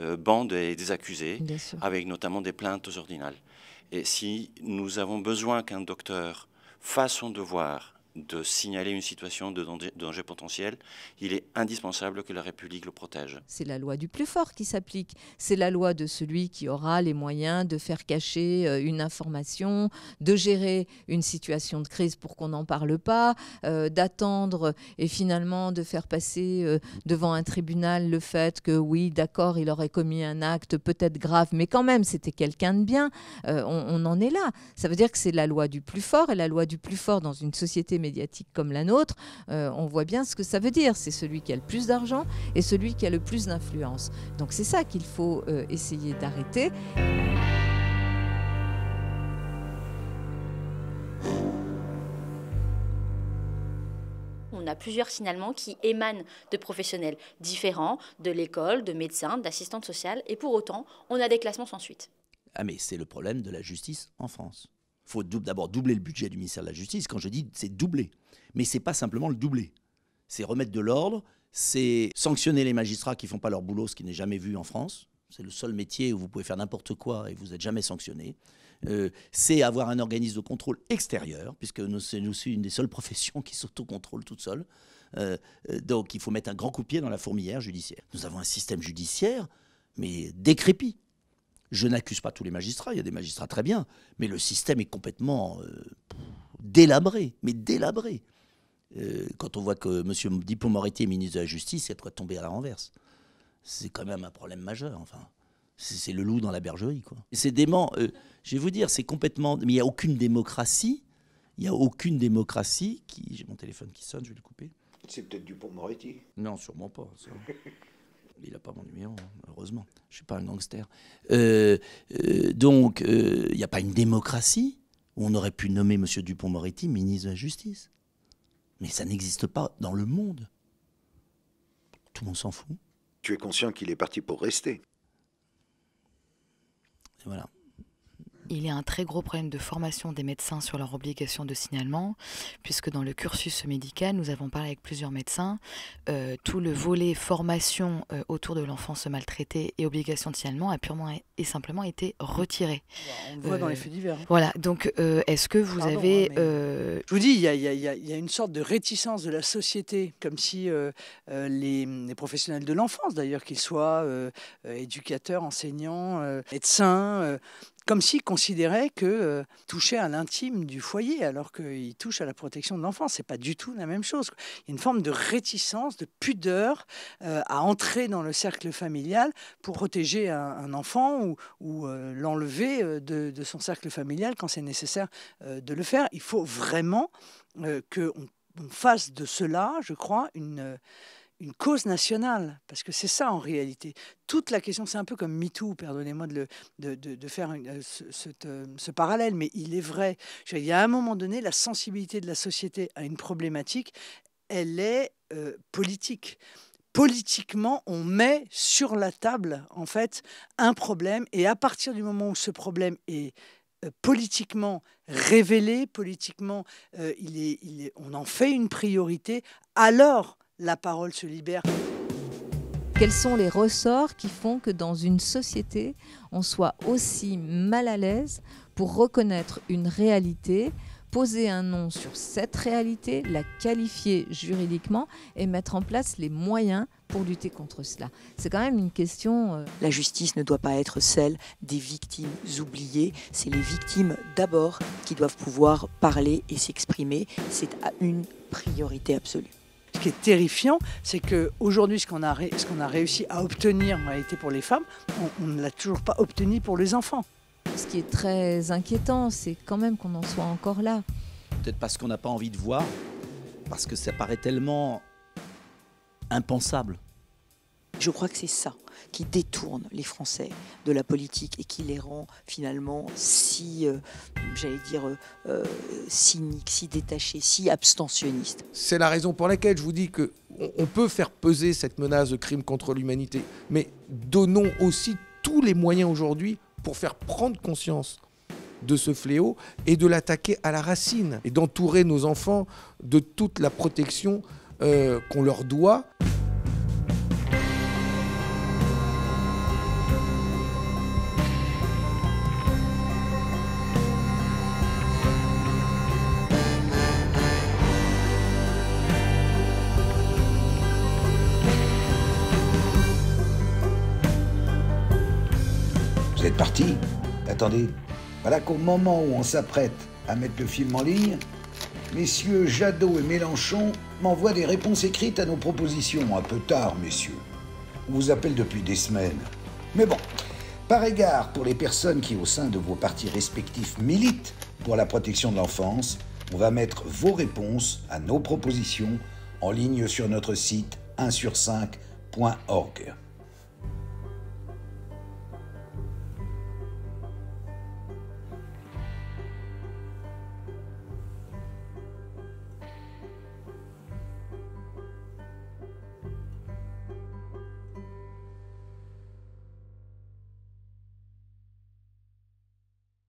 euh, banc des, accusés, avec notamment des plaintes ordinales. Et si nous avons besoin qu'un docteur fasse son devoir de signaler une situation de danger, potentiel, il est indispensable que la République le protège. C'est la loi du plus fort qui s'applique. C'est la loi de celui qui aura les moyens de faire cacher euh, une information, de gérer une situation de crise pour qu'on n'en parle pas, euh, d'attendre et finalement de faire passer euh, devant un tribunal le fait que oui, d'accord, il aurait commis un acte peut-être grave, mais quand même, c'était quelqu'un de bien. on, on en est là. Ça veut dire que c'est la loi du plus fort et la loi du plus fort dans une société médiatique comme la nôtre, euh, on voit bien ce que ça veut dire. C'est celui qui a le plus d'argent et celui qui a le plus d'influence. Donc c'est ça qu'il faut euh, essayer d'arrêter. on a plusieurs signalements qui émanent de professionnels différents, de l'école, de médecins, d'assistantes sociales, et pour autant, on a des classements sans suite. Ah mais c'est le problème de la justice en France faut d'abord doubler le budget du ministère de la Justice. Quand je dis c'est doubler, mais c'est pas simplement le doubler. C'est remettre de l'ordre, c'est sanctionner les magistrats qui font pas leur boulot, ce qui n'est jamais vu en France. C'est le seul métier où vous pouvez faire n'importe quoi et vous n'êtes jamais sanctionné. Euh, c'est avoir un organisme de contrôle extérieur, puisque c'est aussi une des seules professions qui s'autocontrôle toute seule. Euh, euh, donc il faut mettre un grand coup de pied dans la fourmilière judiciaire. Nous avons un système judiciaire, mais décrépit. Je n'accuse pas tous les magistrats, il y a des magistrats très bien, mais le système est complètement euh, délabré, mais délabré. Euh, quand on voit que M. Dupond-Moretti est ministre de la Justice, c'est pourrait tomber à la renverse. C'est quand même un problème majeur. Enfin, c'est le loup dans la bergerie, quoi. C'est dément. Euh, je vais vous dire, c'est complètement. Mais il n'y a aucune démocratie. Il n'y a aucune démocratie qui. J'ai mon téléphone qui sonne, je vais le couper. C'est peut-être Dupont-Moretti. Non, sûrement pas. Il n'a pas mon numéro, heureusement. Je ne suis pas un gangster. Euh, euh, donc, il euh, n'y a pas une démocratie où on aurait pu nommer M. Dupont-Moretti ministre de la Justice. Mais ça n'existe pas dans le monde. Tout le monde s'en fout. Tu es conscient qu'il est parti pour rester. voilà il y a un très gros problème de formation des médecins sur leur obligation de signalement, puisque dans le cursus médical, nous avons parlé avec plusieurs médecins, euh, tout le volet formation euh, autour de l'enfance maltraitée et obligation de signalement a purement et simplement été retiré. On le voit dans les euh, faits divers. Voilà, donc est-ce que vous avez... Hein, je vous dis, il y, a, une sorte de réticence de la société, comme si les, les, professionnels de l'enfance, d'ailleurs, qu'ils soient éducateurs, enseignants, médecins, comme s'ils considéraient que euh, toucher à l'intime du foyer, alors qu'ils touchent à la protection de l'enfant, c'est pas du tout la même chose. Il y a une forme de réticence, de pudeur euh, à entrer dans le cercle familial pour protéger un, enfant ou, euh, l'enlever de, son cercle familial quand c'est nécessaire de le faire. Il faut vraiment qu'on on fasse de cela, je crois, une une cause nationale, parce que c'est ça en réalité. Toute la question, c'est un peu comme MeToo, pardonnez-moi de, de, de, faire euh, euh, ce, parallèle, mais il est vrai. Il y a un moment donné, la sensibilité de la société à une problématique, elle est euh, politique politiquement, on met sur la table, en fait, un problème, et à partir du moment où ce problème est politiquement révélé, politiquement, il est, il est, on en fait une priorité, alors la parole se libère. Quels sont les ressorts qui font que dans une société, on soit aussi mal à l'aise pour reconnaître une réalité, poser un nom sur cette réalité, la qualifier juridiquement et mettre en place les moyens pour lutter contre cela? C'est quand même une question... Euh, la justice ne doit pas être celle des victimes oubliées, c'est les victimes d'abord qui doivent pouvoir parler et s'exprimer, c'est une priorité absolue. Ce qui est terrifiant, c'est qu'aujourd'hui, ce qu'on a, ce qu'on a réussi à obtenir en réalité pour les femmes, on, ne l'a toujours pas obtenu pour les enfants. Ce qui est très inquiétant, c'est quand même qu'on en soit encore là. Peut-être parce qu'on n'a pas envie de voir, parce que ça paraît tellement impensable Je crois que c'est ça qui détourne les Français de la politique et qui les rend finalement si, euh, j'allais dire, euh, euh, cyniques, si détachés, si abstentionnistes. C'est la raison pour laquelle je vous dis que on peut faire peser cette menace de crime contre l'humanité, mais donnons aussi tous les moyens aujourd'hui pour faire prendre conscience de ce fléau et de l'attaquer à la racine et d'entourer nos enfants de toute la protection qu'on leur doit. Voilà qu'au moment où on s'apprête à mettre le film en ligne, messieurs Jadot et Mélenchon m'envoient des réponses écrites à nos propositions. Un peu tard, messieurs. On vous appelle depuis des semaines. Mais bon, par égard pour les personnes qui, au sein de vos partis respectifs, militent pour la protection de l'enfance, on va mettre vos réponses à nos propositions en ligne sur notre site 1sur5.org.